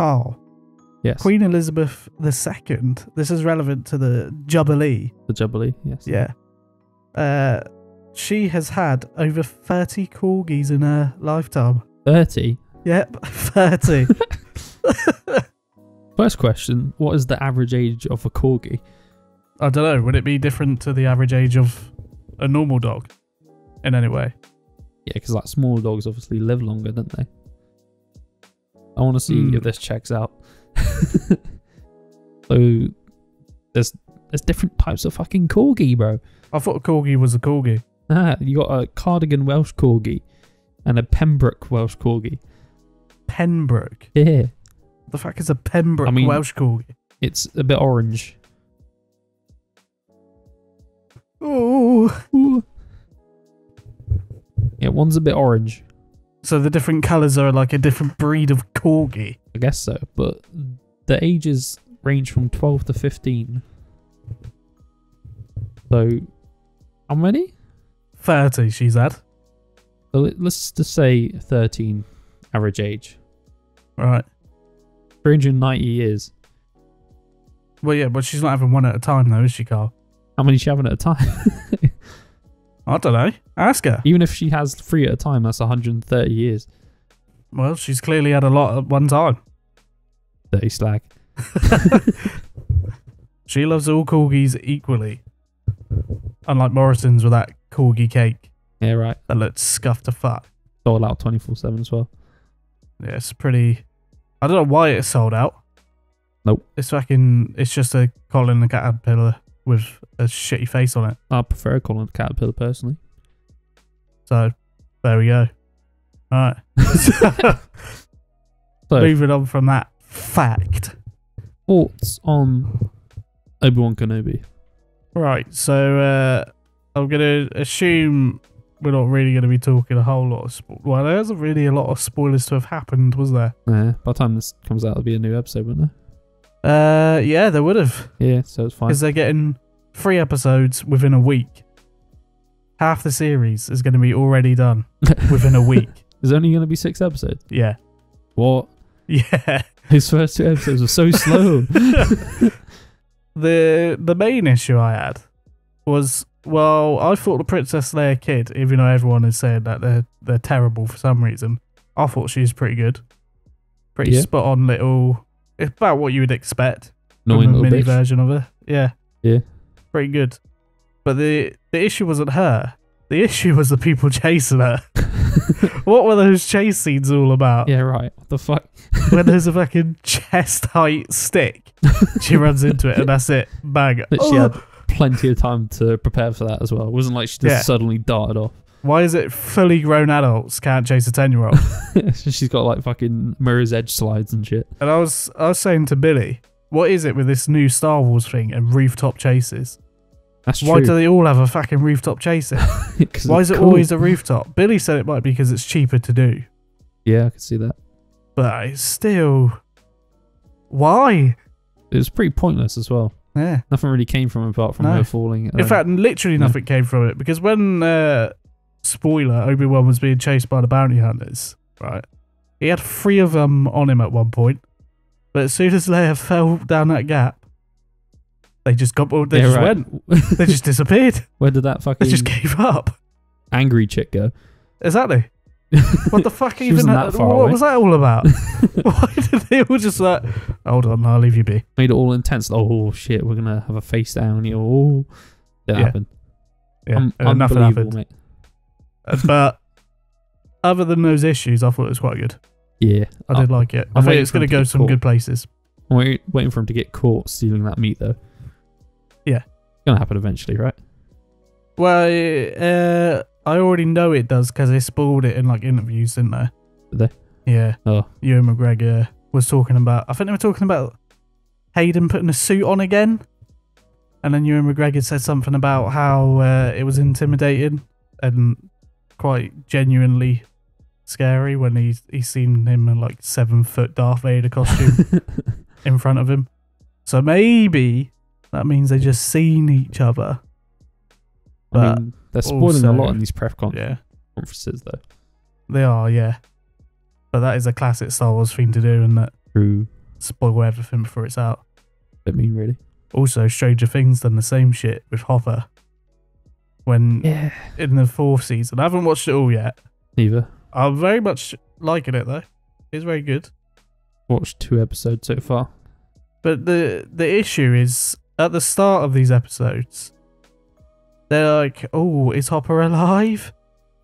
Carl, Yes. Queen Elizabeth II, this is relevant to the Jubilee. The Jubilee. Yes. Yeah. Uh, she has had over 30 corgis in her lifetime. 30. Yep, 30. First question What is the average age of a corgi? I don't know. Would it be different to the average age of a normal dog in any way? Yeah, because like small dogs obviously live longer, don't they? I want to see Hmm. if this checks out. so there's there's different types of fucking corgi, bro. I thought a corgi was a corgi. Ah, you got a cardigan Welsh corgi and a Pembroke Welsh corgi. Pembroke. Yeah, The fuck is a Pembroke I mean- Welsh corgi? it's a bit orange. Oh. Ooh. Yeah, one's a bit orange. So the different colours are like a different breed of corgi. I guess so, but the ages range from 12 to 15. So, how many? 30 she's had. So let- let's just say 13 average age. Right. 390 years. Well, yeah, but she's not having one at a time, though, is she, Carl? How many is she having at a time? I don't know. Ask her. Even if she has three at a time, that's 130 years. Well, she's clearly had a lot at one time. Dirty slag. She loves all corgis equally. Unlike Morrison's with that corgi cake Yeah, right. that looks scuffed to fuck. Sold out 24 7 as well. Yeah, it's pretty. I don't know why it's sold out. Nope. It's fucking. It's just a Colin the caterpillar with a shitty face on it. I prefer Colin the Caterpillar personally. So, there we go. Alright. So, Moving on from that fact. thoughts on Obi Wan Kenobi? Right, so uh, I'm going to assume we're not really going to be talking a whole lot of. Spo- well, there isn't really a lot of spoilers to have happened, was there? Yeah, by the time this comes out, it'll be a new episode, won't there? Uh, yeah, they would have. Yeah, so it's fine. Because they're getting three episodes within a week. Half the series is going to be already done within a week. There's only going to be six episodes. Yeah. What? Yeah. His first two episodes were so slow. the the main issue I had was well, I thought the Princess Leia kid, even though everyone is saying that they're they're terrible for some reason, I thought she was pretty good. Pretty Yeah. spot on little it's about what you would expect Annoying from a mini bitch. version of her. Yeah. Yeah. Pretty good. But the the issue wasn't her. The issue was the people chasing her. what were those chase scenes all about? Yeah, right. What the fuck? When there's a fucking chest height stick, she runs into it and that's it. Bang. But she Oh! had plenty of time to prepare for that as well. It wasn't like she just Yeah. suddenly darted off. Why is it fully grown adults can't chase a ten year old? She's got like fucking mirror's edge slides and shit. and I was I was saying to Billy, what is it with this new Star Wars thing and rooftop chases? That's Why true. do they all have a fucking rooftop chasing? Why is it cool. always a rooftop? Billy said it might be because it's cheaper to do, Yeah, I can see that. but it's still why? It was pretty pointless as well. Yeah. Nothing really came from it apart from No. her falling. In fact, literally no. nothing came from it because when uh, spoiler Obi Wan was being chased by the bounty hunters, right? He had three of them on him at one point, but as soon as Leia fell down that gap, they just got. They yeah, just right. went. They just disappeared. Where did that fucking? They just gave up. angry chick go? Exactly. What the fuck even? that what away. was that all about? Why did they all just like? Hold on, I'll leave you be. Made it all intense. Oh shit, we're gonna have a face down. You oh, that Yeah. happened. Yeah, and nothing happened. mate. But other than those issues, I thought it was quite good. Yeah, I did like it. I think it's going to to go some caught. good places. I'm wait, waiting for him to get caught stealing that meat though. Yeah. It's gonna happen eventually, right? Well, uh, I already know it does because they spoiled it in like interviews, didn't they? Did they? Yeah. Oh. Ewan McGregor was talking about. I think they were talking about Hayden putting a suit on again, and then Ewan McGregor said something about how uh, it was intimidating and quite genuinely scary when he he seen him in like seven foot Darth Vader costume in front of him. So maybe that means they just seen each other. I But mean, they're spoiling a lot in these press con- Yeah. conferences though. They are, yeah. But that is a classic Star Wars thing to do, and that True. spoil everything before it's out. Don't mean really. Also, Stranger Things done the same shit with Hopper. When Yeah. in the fourth season, I haven't watched it all yet. Neither. I'm very much liking it though. It's very good. Watched two episodes so far. But the the issue is at the start of these episodes, they're like, "Oh, is Hopper alive?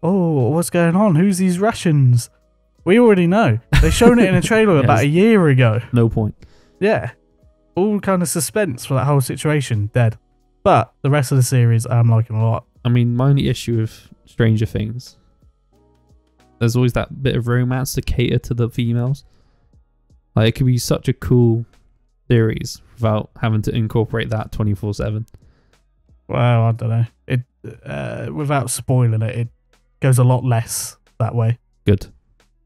Oh, what's going on? Who's these Russians?" We already know. They shown it in a trailer Yes. about a year ago. No point. Yeah, all kind of suspense for that whole situation. Dead. But the rest of the series, I'm liking a lot. I mean, my only issue with Stranger Things, there's always that bit of romance to cater to the females. Like, it could be such a cool series without having to incorporate that 24 7. Well, I don't know. It uh, without spoiling it, it goes a lot less that way. Good.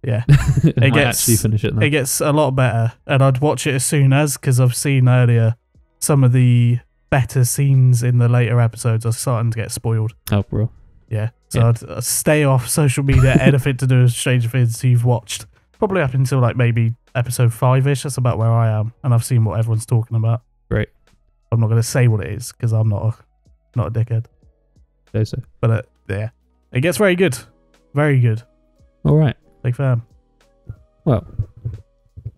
Yeah. I might gets- actually finish it now. it gets a lot better and i'd watch it as soon as because i've seen earlier some of the better scenes in the later episodes are starting to get spoiled oh, bro. yeah so Yeah. I'd, stay off social media anything to do with stranger things you've watched probably up until like maybe episode five-ish that's about where i am and i've seen what everyone's talking about Great. i'm not going to say what it is because i'm not a not a dickhead So, so. but uh, yeah it gets very good very good All right. big fan Well,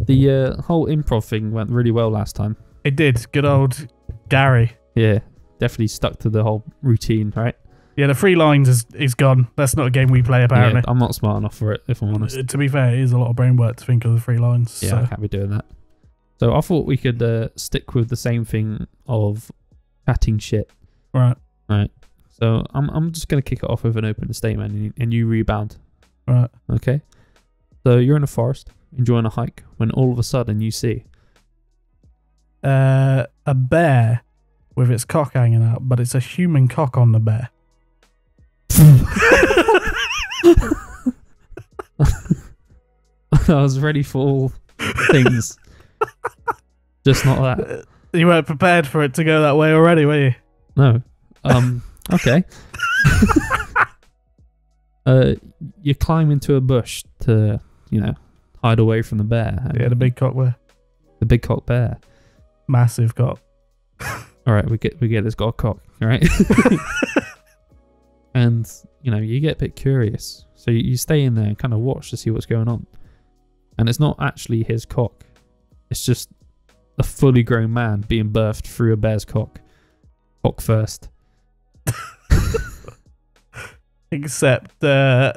the uh, whole improv thing went really well last time. it did good old gary Yeah. Definitely stuck to the whole routine, right? Yeah, the three lines is, is gone. That's not a game we play, apparently. Yeah, I'm not smart enough for it, if I'm honest. Uh, to be fair, it is a lot of brain work to think of the three lines. Yeah, I so. can't be doing that. So I thought we could uh, stick with the same thing of chatting shit. Right, Right. So I'm I'm just gonna kick it off with an opening statement, and you, and you rebound. right. Okay. So you're in a forest enjoying a hike when all of a sudden you see Uh, a bear with its cock hanging out, but it's a human cock on the bear. I was ready for all things, just not that. You weren't prepared for it to go that way already, were you? No. Um. Okay. uh, you climb into a bush to, you know, hide away from the bear. Yeah, the big cock bear. the big cock bear. Massive cock. All right, we get we get it's got a cock, all right? and you know you get a bit curious, so you, you stay in there and kind of watch to see what's going on. And it's not actually his cock; it's just a fully grown man being birthed through a bear's cock, cock first. Except, uh,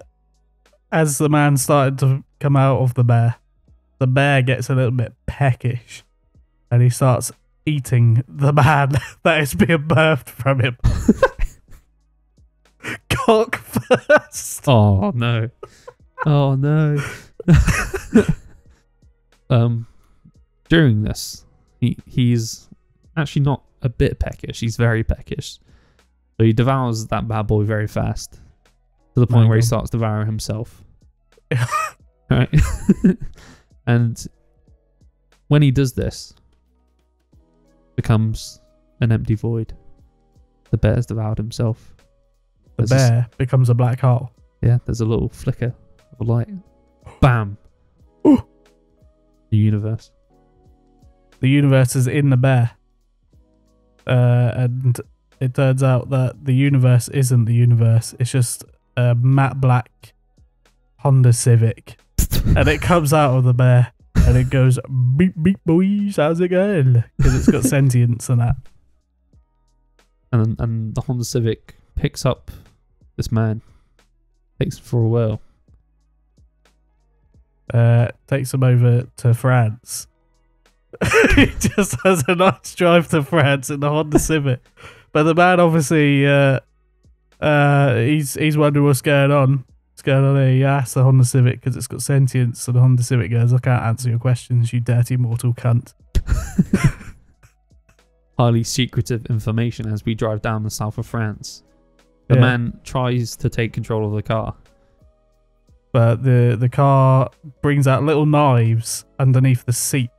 as the man started to come out of the bear, the bear gets a little bit peckish and he starts eating the man that is being birthed from him. cock first. Oh no! Oh no! um, during this, he he's actually not a bit peckish. He's very peckish. So he devours that bad boy very fast to the point My where he starts devouring himself. right, and when he does this, becomes an empty void. The bear's devoured himself. The There's bear becomes a black hole. yeah, there's a little flicker of light. Bam. Ooh. The universe. The universe is in the bear. Uh, and it turns out that the universe isn't the universe. It's just a matte black Honda Civic. and it comes out of the bear and it goes beep beep boys, how's it going? Because it's got sentience and that. and and the Honda Civic picks up this man, takes him for a whirl. Uh, takes him over to France. he just has a nice drive to France in the Honda Civic. But the man obviously uh, uh, he's he's wondering what's going on. Going on here? He asks the Honda Civic because it's got sentience. So the Honda Civic goes, I can't answer your questions, you dirty mortal cunt. Highly secretive information as we drive down the south of France. The Yeah. man tries to take control of the car. but the the car brings out little knives underneath the seat.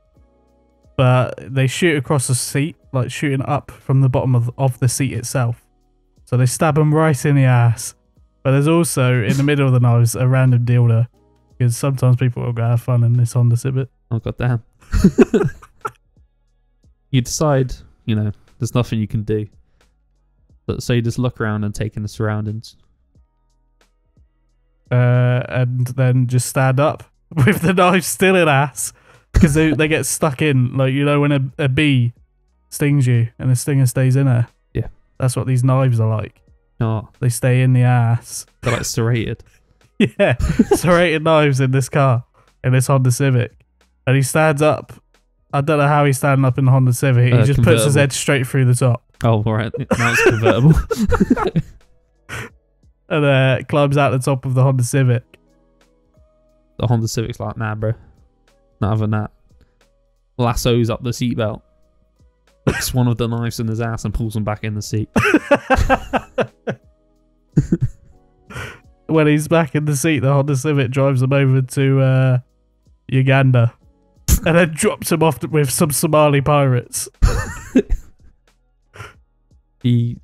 But they shoot across the seat, like shooting up from the bottom of, of the seat itself. So they stab him right in the ass. But there's also in the middle of the knives a random dealer because sometimes people will go have fun in this Honda Civic. Oh god damn. you decide, you know, there's nothing you can do. But so you just look around and take in the surroundings. uh, and then just stand up with the knife still in ass because they, they get stuck in. Like, you know, when a, a bee stings you and the stinger stays in her. Yeah. That's what these knives are like. Oh, They stay in the ass. they're like serrated. Yeah. Serrated knives in this car, in this Honda Civic. And he stands up. I don't know how he's standing up in the Honda Civic. He Uh, just puts his head straight through the top Oh, all right. Now it's convertible. and uh, climbs out the top of the Honda Civic. the Honda Civic's like, nah, bro. Not having that. Lassos up the seatbelt. Puts one of the knives in his ass and pulls him back in the seat. when he's back in the seat, the Honda Civic drives him over to uh, Uganda and then drops him off with some Somali pirates. He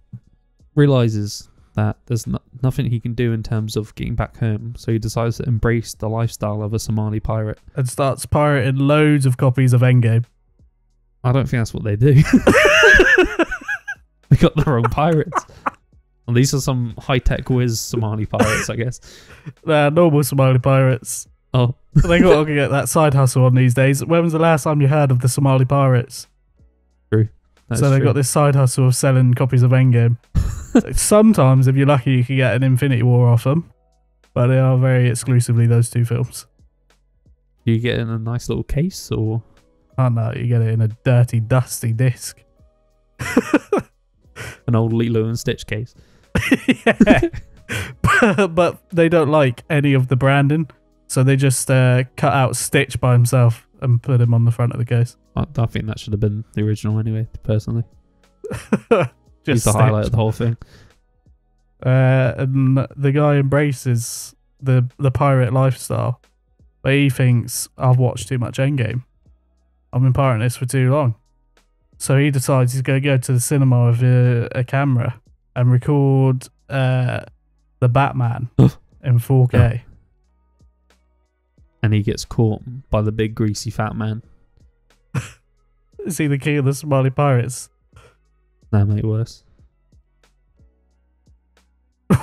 realizes that there's no- nothing he can do in terms of getting back home, so he decides to embrace the lifestyle of a Somali pirate. And starts pirating loads of copies of Endgame. I don't think that's what they do. they got the wrong pirates. And these are some high tech whiz Somali pirates, I guess. They're normal Somali pirates. Oh, They got to get that side hustle on these days. When was the last time you heard of the Somali pirates? that's so they true. got this side hustle of selling copies of Endgame. Sometimes, if you're lucky, you can get an Infinity War off them, but they are very exclusively those two films. Do you get it in a nice little case or Oh no, you get it in a dirty, dusty disc. an old Lilo and Stitch case? But, but they don't like any of the branding, so they just uh, cut out Stitch by himself and put him on the front of the case. I, I think that should have been the original anyway, personally. just He's the highlight of the whole thing. Uh, and the guy embraces the the pirate lifestyle, but he thinks I've watched too much Endgame. I've been pirating this for too long, so he decides he's going to go to the cinema with a, a camera and record uh, the Batman in 4K. And he gets caught by the big greasy fat man. Is he the king of the Somali pirates? That made it worse.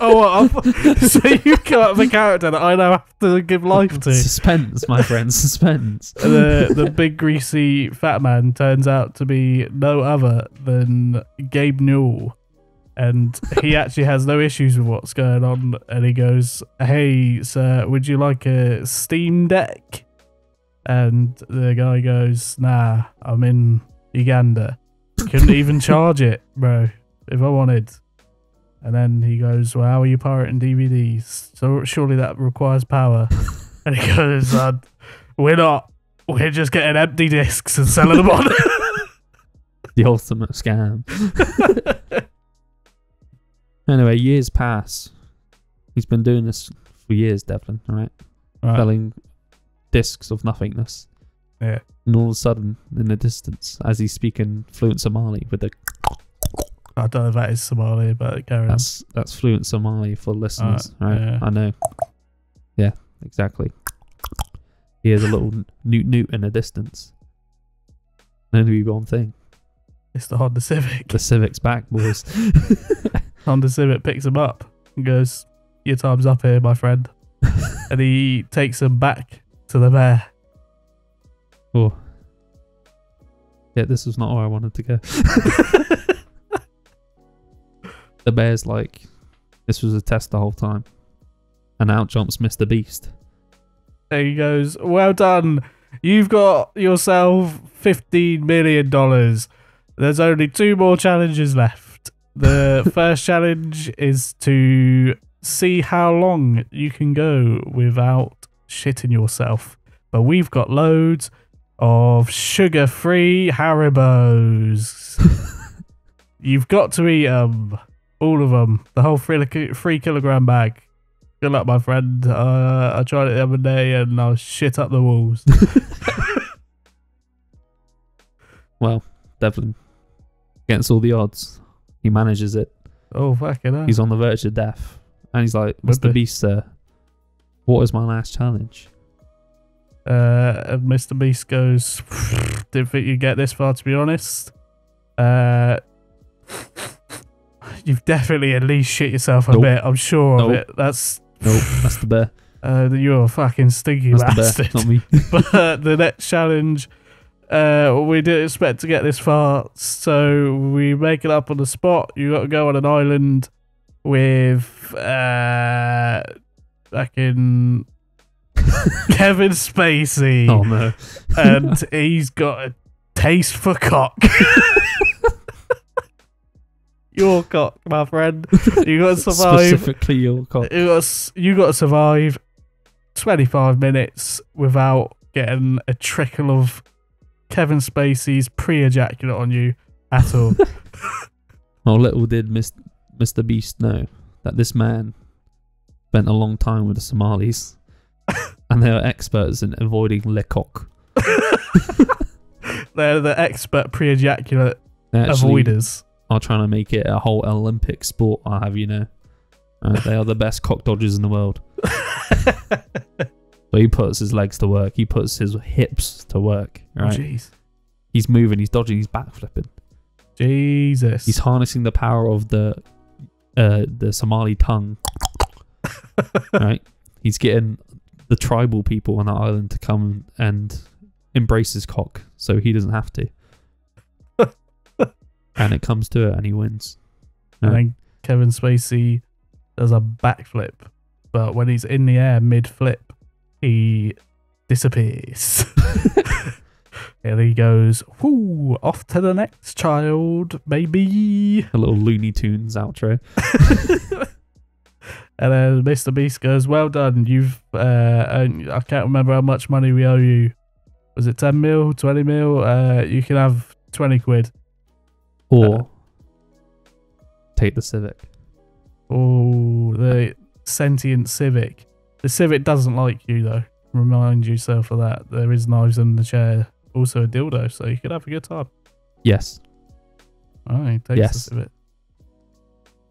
oh, what, I'm- so you cut up a character that I now have to give life to. Suspense, my friend, suspense. the the big greasy fat man turns out to be no other than Gabe Newell. And he actually has no issues with what's going on. And he goes, Hey, sir, would you like a Steam Deck? And the guy goes, Nah, I'm in Uganda. Couldn't even charge it, bro, if I wanted. And then he goes, Well, how are you pirating DVDs? So surely that requires power. and he goes, uh, We're not. We're just getting empty discs and selling them on. The ultimate scam. Anyway, years pass. He's been doing this for years, Devlin, all right? right. Selling discs of nothingness. Yeah. And all of a sudden, in the distance, as he's speaking fluent Somali with the I don't know if that is Somali, but that's that's fluent Somali for listeners, uh, right? yeah. I know. Yeah, exactly. He has a little newt newt in the distance. Only one thing: It's the Honda Civic. the Civic's back, boys. Honda Civic picks him up and goes, Your time's up here, my friend. and he takes him back to the bear. oh, yeah, this was not where I wanted to go. the bear's like, this was a test the whole time, and out jumps Mr. Beast. And he goes, Well done. You've got yourself $15 million. There's only two more challenges left. The first challenge is to see how long you can go without shitting yourself. But we've got loads of sugar free Haribos. You've got to eat them. All of them. The whole three, three kilogram bag. Good luck, my friend. Uh, I tried it the other day and I shit up the walls. Well, Devlin, against all the odds, he manages it. oh, fucking hell. He's on the verge of death. And he's like, Mr. be. Beast, sir, what is my last challenge? Uh, Mr. Beast goes, Didn't think you'd get this far, to be honest. Uh, you've definitely at least shit yourself a Nope. bit. I'm sure of it. That's. Nope, that's the bear. Uh, you're a fucking stinky That's bastard. not me. but the next challenge, uh, we didn't expect to get this far, so we make it up on the spot. You got to go on an island with uh, fucking Kevin Spacey, Oh no. and he's got a taste for cock. Your cock, my friend. You got to survive. Specifically your cock. You got to, you got to survive 25 minutes without getting a trickle of Kevin Spacey's pre-ejaculate on you at all. Well, little did Mis- Mr. Beast know that this man spent a long time with the Somalis, and they are experts in avoiding le coq. They're the expert pre-ejaculate They actually avoiders. are trying to make it a whole Olympic sport. I have you know, uh, they are the best cock dodgers in the world. So he puts his legs to work. He puts his hips to work. Oh, Right? jeez. he's moving. He's dodging. He's backflipping. Jesus. He's harnessing the power of the uh, the Somali tongue. right? He's getting the tribal people on that island to come and embrace his cock, so he doesn't have to. and it comes to it, and he wins. and then Kevin Spacey does a backflip, but when he's in the air mid-flip, he disappears. and he goes, "Whoo! Off to the next child, maybe." A little Looney Tunes outro. And then Mr. Beast goes, "Well done. You've uh, I can't remember how much money we owe you. Was it ten mil, twenty mil? Uh, you can have twenty quid. Or Uh, take the Civic. Oh, the sentient Civic. The Civic doesn't like you though. Remind yourself of that. There is knives in the chair. Also a dildo, so you could have a good time. Yes. All right, takes Yes. the Civic.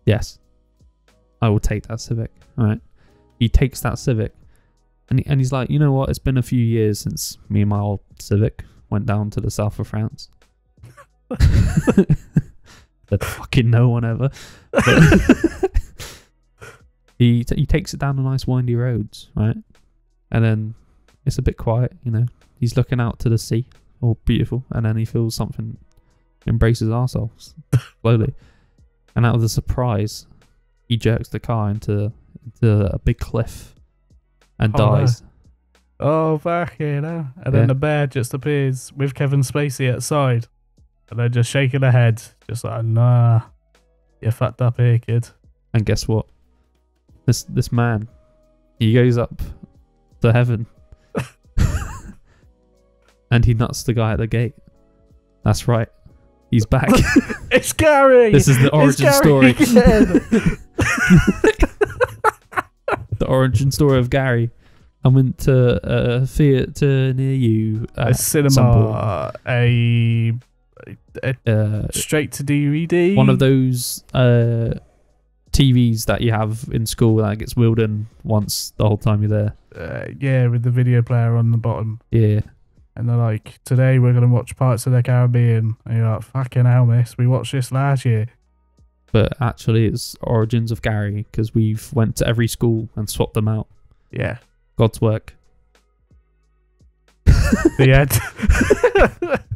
Yes. I will take that Civic. All right. He takes that Civic and, he, and he's like, you know what? It's been a few years since me and my old Civic went down to the south of France. that fucking no one ever. But he, he takes it down the nice windy roads, right? And then it's a bit quiet, you know. He's looking out to the sea, all beautiful. And then he feels something embraces ourselves slowly. And out of the surprise, he jerks the car into into a big cliff and Oh, no. dies. Oh, fucking hell. And Yeah. then the bear just appears with Kevin Spacey outside. And they're just shaking their head. Just like, nah. You're fucked up here, kid. And guess what? This this man, he goes up to heaven, and he nuts the guy at the gate. That's right. He's back. It's Gary! this is the origin story. the origin story of Gary. I went to a theatre near you. a cinema, a, a Uh, straight to DVD. one of those uh, TVs that you have in school that gets wheeled in once the whole time you're there. uh, yeah, with the video player on the bottom. Yeah. And they're like, today we're going to watch parts of the Caribbean. And you're like, fucking hell, miss. We watched this last year. But actually, it's Origins of Gary because we've went to every school and swapped them out. Yeah. God's work. The end.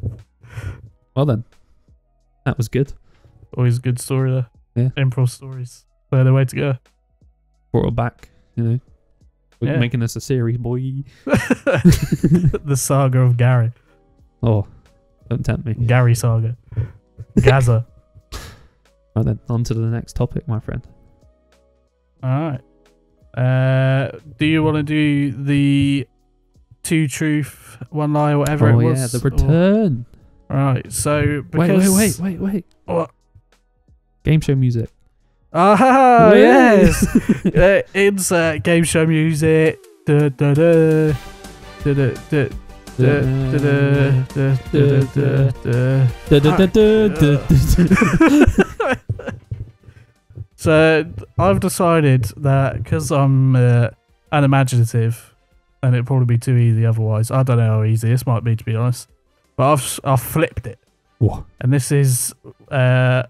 Well then, that was good. Always a good story there. Yeah. Improv stories. They're the way to go. Brought it back. You know, we're Yeah. making this a series, boy. the saga of Gary. Oh, don't tempt me. Gary saga. Gaza. Right then, on to the next topic, my friend. All right. Uh, do you want to do the two truth, one lie, or whatever oh it was? yeah, the Or- return. right. So Wait, wait, wait, wait, wait. What? Game show music. Ah, Woo! yes. uh, insert game show music. So I've decided that because I'm uh, unimaginative, and it'd probably be too easy otherwise. I don't know how easy this might be to be honest, but I've I've flipped it. What? And this is uh,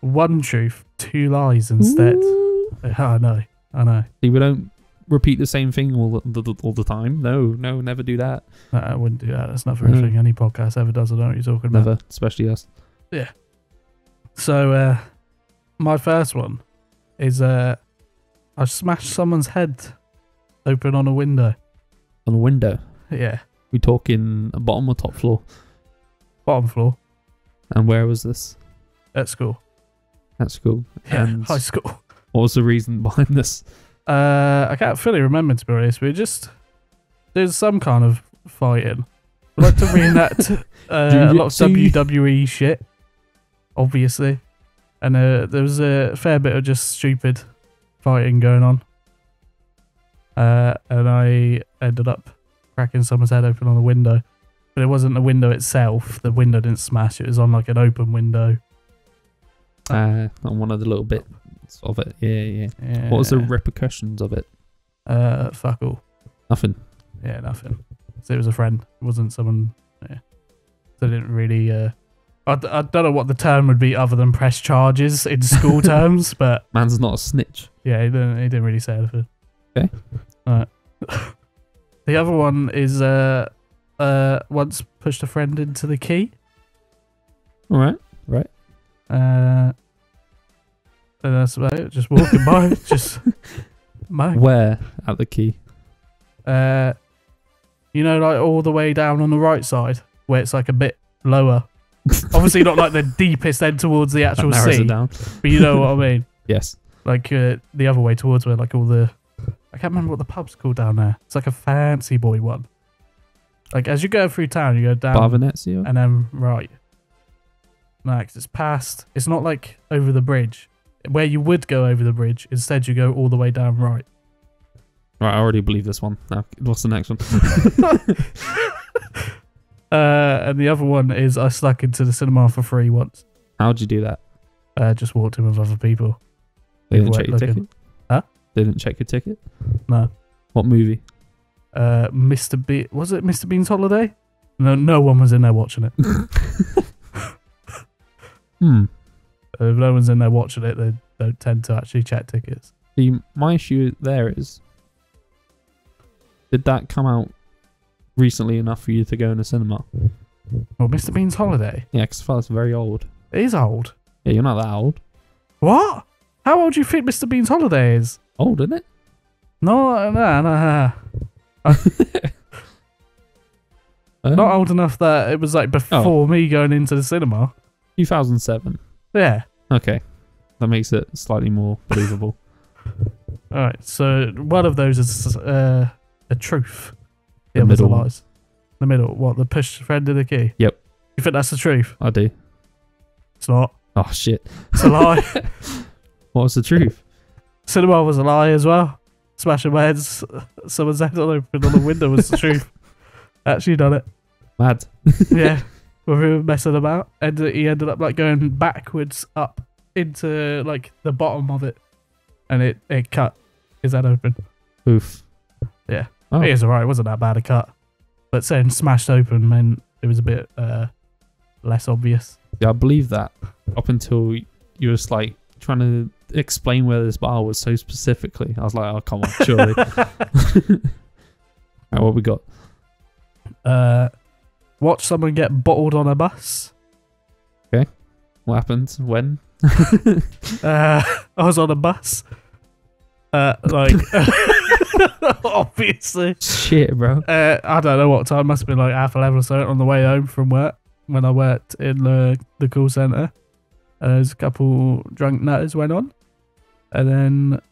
one truth, two lies instead. I know, I know. See, we don't repeat the same thing all the, the, all the time. No, no, never do that. No, I wouldn't do that. That's not No. a thing any podcast ever does. I don't know what you're talking about. Never, especially us. Yeah. So, uh, my first one is uh, I smashed someone's head open on a window. On a window. Yeah, We talking bottom or top floor? bottom floor And where was this? at school. At school. Yeah, high school. what was the reason behind this? Uh, I can't fully remember to be honest. We just there's some kind of fighting. I like to reenact uh, a lot of. WWE shit, obviously, and uh, there was a fair bit of just stupid fighting going on. Uh, and I ended up cracking someone's head open on a window, but it wasn't the window itself. The window didn't smash. It was on like an open window. Uh, on one of the little bits of it. Yeah, yeah. Yeah. What was the repercussions of it? uh fuck all? Nothing. Yeah, nothing. So it was a friend. It wasn't someone. Yeah. So it didn't really. Uh, I, d- I don't know what the term would be other than press charges in school terms, but Man's not a snitch. yeah, he didn't. He didn't really say anything. Okay. Alright. the other one is uh, uh, once pushed a friend into the quay. All right. Uh, and that's about it. Just walking by, just. my Where at the quay? Uh, you know, like all the way down on the right side, where it's like a bit lower. Obviously, not like the deepest end towards the That actual narrows sea, it down. but you know what I mean. Yes. Like uh, the other way towards where like all the, I can't remember what the pub's called down there. It's like a fancy boy one. Like as you go through town, you go down Barvenazio, and then right. 'Cause it's past. It's not like over the bridge. Where you would go over the bridge, instead you go all the way down right. Right. I already believe this one. Now, what's the next one? Uh, and the other one is I snuck into the cinema for free once. How'd you do that? Uh, just walked in with other people. They didn't check your looking. ticket. Huh? They didn't check your ticket. No. What movie? Uh, Mr. Bean was it Mr. Bean's holiday? No, no one was in there watching it. Hmm. Uh, if no one's in there watching it, they don't tend to actually check tickets. See, my issue there is, did that come out recently enough for you to go in a cinema? Well, Mr. Bean's holiday Yeah, because that's very old. it is old. Yeah, you're not that old. What? How old do you think Mr. Bean's holiday is? Old, isn't it? No, no, no. Uh, Not old enough that it was like before me going into the cinema. 2007. Yeah. Okay, that makes it slightly more believable. All right. So one of those is uh, a truth. The others are middle lies. The middle. What? The push friend of the quay. Yep. You think that's the truth? I do. It's not. Oh shit! It's a lie. What was the truth? Cinema was a lie as well. Smashing my heads, someone's head on open on the window was the truth. Actually done it. Mad. Yeah. We were messing about, and he ended up like going backwards up into like the bottom of it, and it it cut his head open. Oof. Yeah. Oh. It was alright. It wasn't that bad a cut, but saying smashed open meant it was a bit uh, less obvious. Yeah, I believe that up until you was like trying to explain where this bar was so specifically. I was like, oh come on, surely. Alright, what we got? Uh, watch someone get bottled on a bus. Okay. What happened? When? Uh, I was on a bus. Uh, like obviously. Shit, bro. Uh, I don't know what time. Must have been like half eleven or so on the way home from work when I worked in the the call center. And there's a couple drunk nutters went on, and then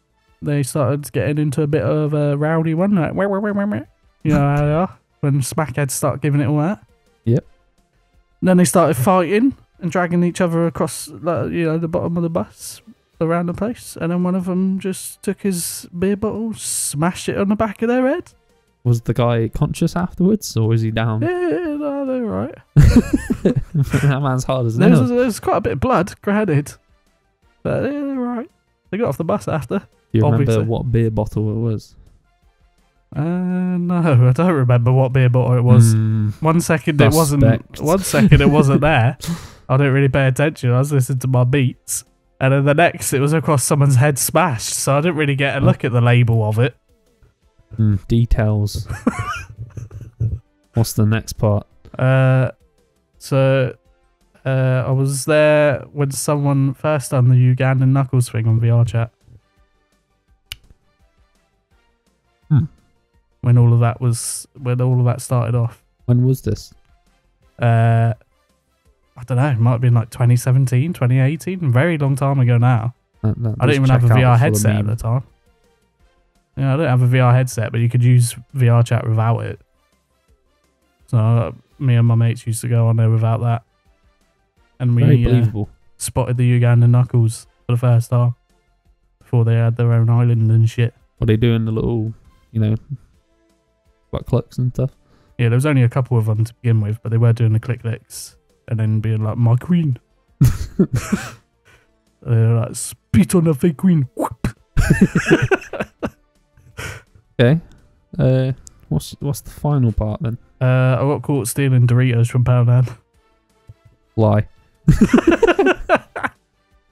they started getting into a bit of a rowdy one, like you know how they are when smackheads start giving it all that. Yep. Then they started fighting and dragging each other across, like, you know, the bottom of the bus around the place, and then one of them just took his beer bottle, smashed it on the back of their head. Was the guy conscious afterwards, or was he down? Yeah, yeah, no, they're right. that man's hard as There's, nails. there's quite a bit of blood, granted. But yeah, they're right. They got off the bus after. Do you remember obviously. what beer bottle it was? Uh, no, I don't remember what beer bottle it was. Hmm, One second it wasn't. One second it wasn't there. I didn't really pay attention. I was listening to my beats, and then the next it was across someone's head smashed. So I didn't really get a look at the label of it. hmm, details. What's the next part? Uh, so uh, I was there when someone first done the Ugandan knuckles thing on VR chat. When all of that was when all of that started off. When was this? Uh, I don't know. It might have been like 2017, 2018. Very long time ago now. That- that I didn't even have a VR headset at the time. Yeah, I don't have a VR headset, but you could use VR chat without it. So uh, me and my mates used to go on there without that, and we uh, spotted the Ugandan knuckles for the first time before they had their own island and shit. Were they doing the little, you know, butt clicks and stuff? Yeah, there was only a couple of them to begin with, but they were doing the click licks and then being like, "My queen." They're like, "Spit on the fake queen." Okay. Uh, what's what's the final part then? Uh, I got caught stealing Doritos from Poundland. Lie.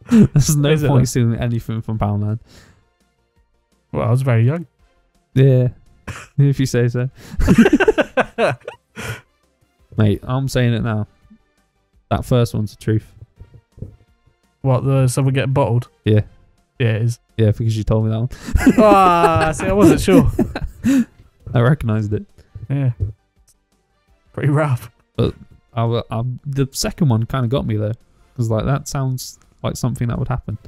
There's no Is point stealing anything from Poundland. Well, I was very young. Yeah, if you say so, mate. I'm saying it now. That first one's the truth. What the someone getting bottled? Yeah. Yeah, it is. Yeah, because you told me that one. ah, see, I wasn't sure. I recognised it. Yeah, pretty rough. I, I, the second one kind of got me though. Because like that sounds like something that would happen.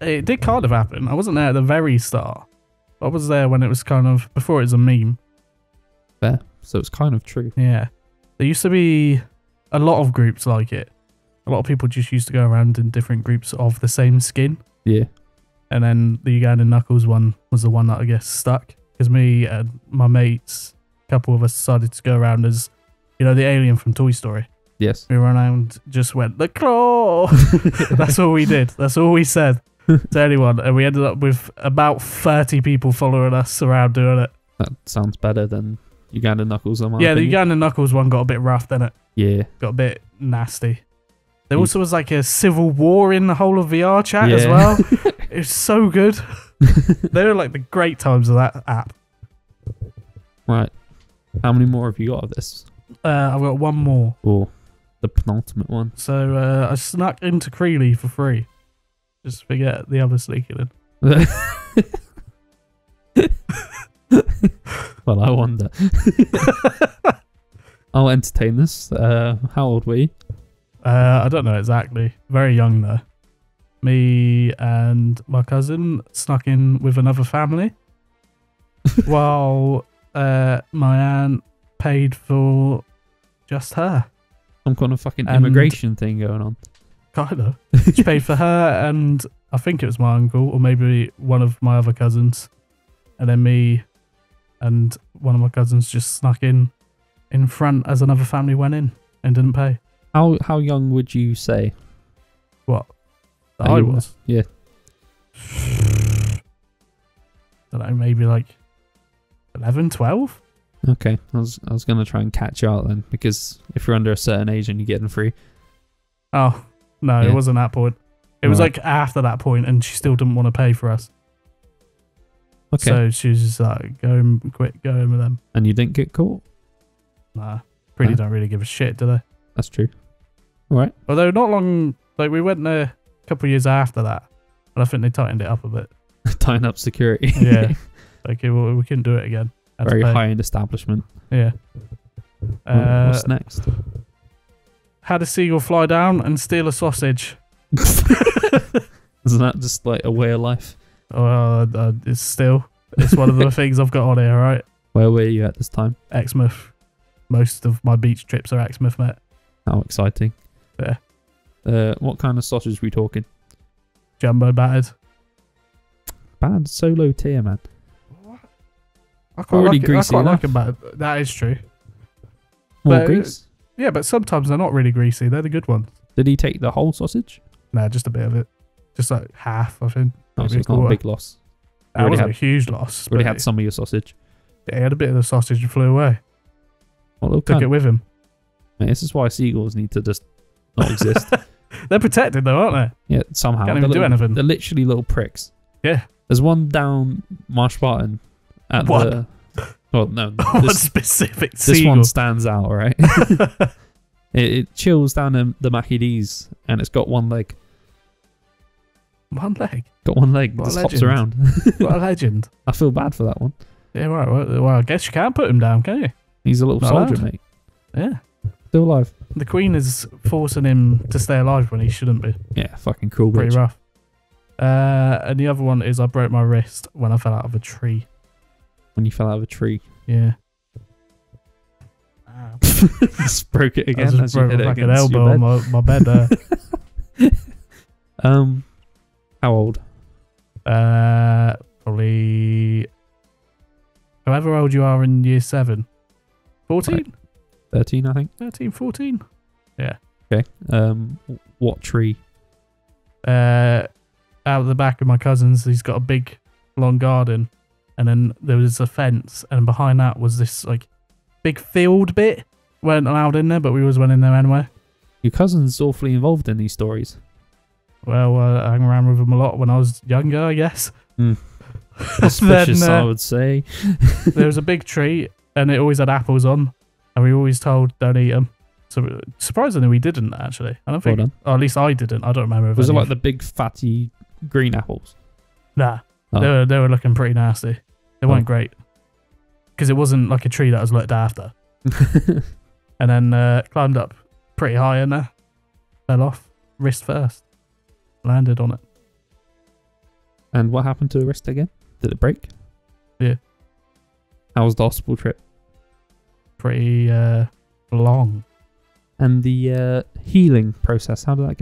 It did kind of happen. I wasn't there at the very start. I was there when it was kind of before it was a meme. There, so it's kind of true. Yeah, there used to be a lot of groups like it. A lot of people just used to go around in different groups of the same skin. Yeah, And then the Ugandan Knuckles one was the one that I guess stuck. Because me and my mates, a couple of us decided to go around as, you know, the alien from Toy Story. yes. We ran around, just went, the claw! That's all we did. That's all we said to anyone. And we ended up with about 30 people following us around doing it. That sounds better than Uganda Knuckles. In my yeah, the opinion. Ugandan Knuckles one got a bit rough, didn't it? Yeah, Got a bit nasty. There You- also was like a civil war in the whole of VR chat as well. it was so good. they were like the great times of that app. right. How many more have you got of this? Uh, I've got one more. Or the penultimate one? So uh, I snuck into Crealy for free. Just forget the other sneaking in. well, I wonder. I'll entertain this. Uh, how old were you? Uh, I don't know exactly. Very young though. Me and my cousin snuck in with another family, while uh, my aunt paid for just her. Some kind of fucking And- immigration thing going on. Kind of. She paid for her and I think it was my uncle or maybe one of my other cousins, and then me and one of my cousins just snuck in in front as another family went in and didn't pay. How how young would you say? What? I you was. Yeah. don't know, maybe like 11, 12? Okay. I was I was gonna try and catch you out then because if you're under a certain age and you're getting free, Oh, no, Yeah. it wasn't that point. It was Right. like after that point, and she still didn't want to pay for us. okay, So she was just like, go and quit, go in with them. and you didn't get caught. Nah, pretty Huh? don't really give a shit, do they? That's true. All right. Although not long, like we went there a couple of years after that, and I think they tightened it up a bit. Tying up security. Yeah, like it, we couldn't do it again. Very high end establishment. Yeah. Uh, What's next? Had a seagull fly down and steal a sausage. Isn't that just like a way of life? Uh, uh, it's still it's one of the things I've got on here, right? Where were you at this time? Exmouth. Most of my beach trips are Exmouth, mate. How exciting. Yeah. Uh, what kind of sausage we talking? Jumbo battered. Bad solo tier, man. I quite Already like it. greasy I quite like battered. That is true. More But- grease. Yeah, but sometimes they're not really greasy. They're the good ones. Did he take the whole sausage? Nah, just a bit of it. Just like half, I think. Oh, so a it's not a big loss. That wasn't had- a huge loss. But had some of your sausage. Yeah, he had a bit of the sausage and flew away. What little Took cunt. it with him. Mate, this is why seagulls need to just not exist. They're protected though, aren't they? yeah, somehow. Can't They're even do little- anything. They're literally little pricks. Yeah. There's one down Marsh Barton at What? the. Well, no, this, specific this seagull. one stands out, right? it, it chills down the, the Mackie D's and it's got one leg. one leg. Got one leg. What just hops around. What a legend. I feel bad for that one. Yeah, right. Well, well, I guess you can't put him down, can you? He's a little Not soldier, allowed. mate. Yeah. Still alive. The Queen is forcing him to stay alive when he shouldn't be. Yeah, fucking cool Pretty bitch. rough. Uh, and the other one is I broke my wrist when I fell out of a tree. When you fell out of a tree. Yeah. just broke it again I just as you broke hit my it fucking against elbow on my, my bed there. Um, how old? uh, probably however old you are in year seven. 14? Right. 13, I think. 13, 14? Yeah. Okay. Um, what tree? uh, out the back of my cousin's, he's got a big, long garden, and then there was a fence, and behind that was this like big field bit. weren't allowed in there, but we always went in there anyway. Your cousin's awfully involved in these stories. Well, uh, I hung around with him a lot when I was younger, I guess. Suspicious, Then, I uh, would say. there was a big tree, and it always had apples on, and we always told don't eat them. So surprisingly, we didn't actually. I don't think, done. or at least I didn't. I don't remember. if Was it like the big fatty green apples? Nah, Oh. they were they were looking pretty nasty. They weren't great because it wasn't like a tree that was looked after. And then uh, climbed up pretty high in there, fell off, wrist first, landed on it. and what happened to the wrist again? Did it break? Yeah. How was the hospital trip? Pretty uh, long. And the uh, healing process, how did that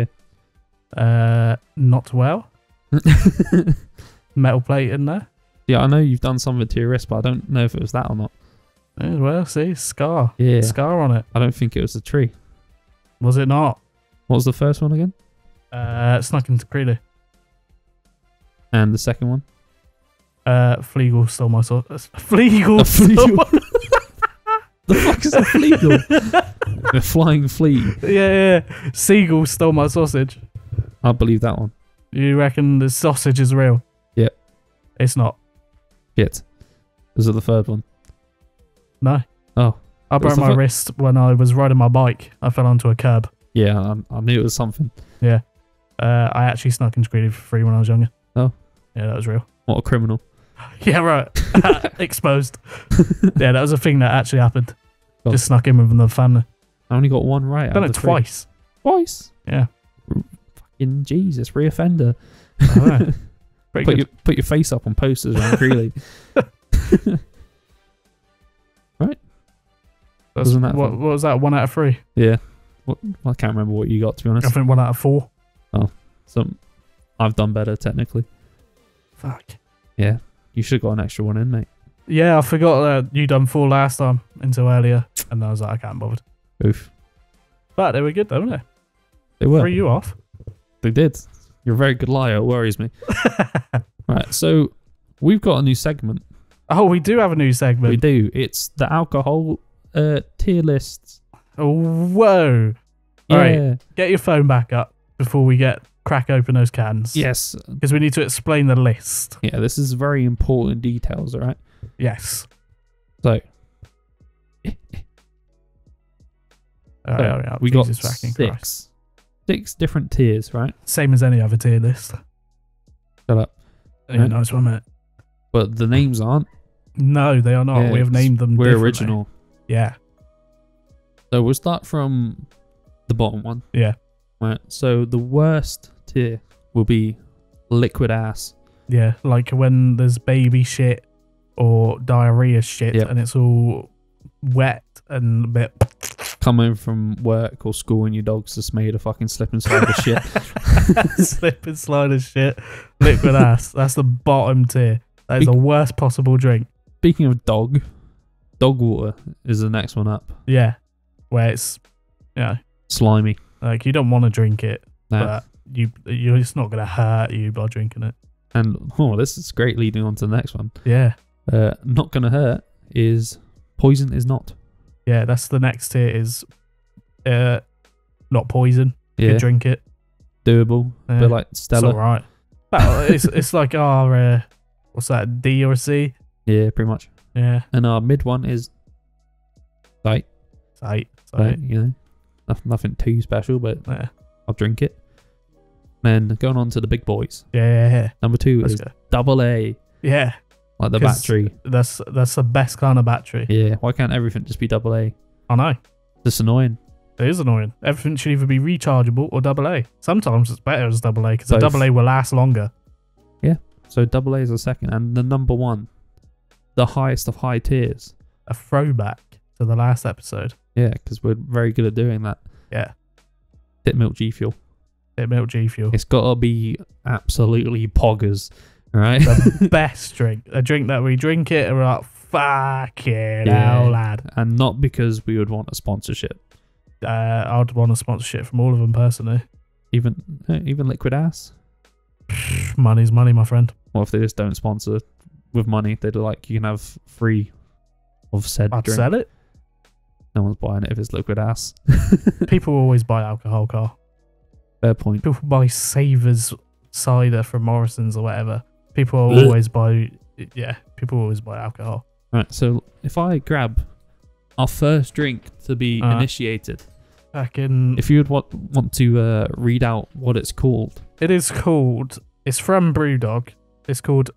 go? Uh, not well. Metal plate in there. Yeah, I know you've done something to your wrist, but I don't know if it was that or not. Yeah, well, see, scar, Yeah. scar on it. I don't think it was the tree. Was it not? What was the first one again? Uh, snuck into Crealy. And the second one? Uh, Fleagle stole my sauce. Fleagle A stole Fleagle. my- The fuck is a fleagle? a flying flea. yeah, yeah. Seagull stole my sausage. I believe that one. You reckon the sausage is real? Yep. It's not. Shit. Was it the third one? No. Oh. I broke my wrist when I was riding my bike. I fell onto a curb. Yeah, I, I knew it was something. Yeah. Uh, I actually snuck into Crealy for free when I was younger. Oh. Yeah, that was real. What a criminal. Yeah, right. Exposed. yeah, that was a thing that actually happened. Oh. Just snuck in with the family. I only got one right. Done it the three. twice. Twice? Yeah. Fucking Jesus, reoffender. I know. Put good. your, put your face up on posters around Crealy. That's- wasn't that what, fun? what was that? One out of three? Yeah. What, I can't remember what you got, to be honest. I think one out of four. Oh, So I've done better, technically. Fuck. Yeah. You should have got an extra one in, mate. Yeah, I forgot that you done four last time until earlier, and I was like, I can't bother. Oof. But they were good, though, weren't They they? were. Threw you off. They did. You're a very good liar. It worries me. Right. So we've got a new segment. oh, we do have a new segment. We do. It's the alcohol uh, tier lists. Oh, whoa. Yeah. All right. Get your phone back up before we get crack open those cans. Yes. Because we need to explain the list. Yeah. This is very important details. All right. Yes. So All So, right, all right. we Jesus got six, Christ. Six different tiers, right? Same as any other tier list. Shut up. Yeah, Right. nice one, mate. But the names aren't. No, they are not. Yeah, we have named them. We're original. Yeah. So we'll start from the bottom one. Yeah. Right. So the worst tier will be liquid ass. Yeah. Like when there's baby shit or diarrhea shit Yep. and it's all wet and a bit. Coming from work or school and your dog's just made a fucking slip and slide of shit. Slip and slide of shit. Liquid ass. That's the bottom tier. That is Be- the worst possible drink. Speaking of dog, dog water is the next one up. Yeah. Where it's, you know, Slimy. like you don't want to drink it, Nah. but you, you it's not going to hurt you by drinking it. And oh, this is great leading on to the next one. Yeah. Uh, not gonna hurt is poison is not. Yeah, that's the next tier is uh not poison. You Yeah, can drink it. doable. Yeah. But like It's Stella. alright. Well, it's it's like our uh, what's that, D or C? Yeah, pretty much. Yeah. And our mid one is like, It's eight. Like you know, nothing, nothing too special, but yeah. I'll drink it. Then going on to the big boys. Yeah, yeah, yeah. Number two Let's is go. double A, Yeah. Like the battery. That's that's the best kind of battery. Yeah, why can't everything just be double A? I know. Just annoying. It is annoying. Everything should either be rechargeable or double A. Sometimes it's better as double A because the Both. double A will last longer. Yeah. So double A is the second, and the number one, the highest of high tiers. A throwback to the last episode. Yeah, because we're very good at doing that. Yeah. Tip milk G fuel. It milk G fuel. It's gotta be absolutely poggers, right? the best drink. A drink that we drink it and we're like, fuck it, Yeah. hell, lad. and not because we would want a sponsorship. Uh, I'd want a sponsorship from all of them personally. Even uh, even liquid ass. Money's money, my friend. What if they just don't sponsor with money? They'd like, you can have free of said I'd drink. sell it. No one's buying it if it's liquid ass. People always buy alcohol, car. Fair point. People buy Savers cider from Morrison's or whatever. People Ugh. always buy, yeah, people always buy alcohol. Right, so if I grab our first drink to be Uh. initiated, Fucking, if you would want, want to uh, read out what it's called, it is called, it's from Brewdog. It's called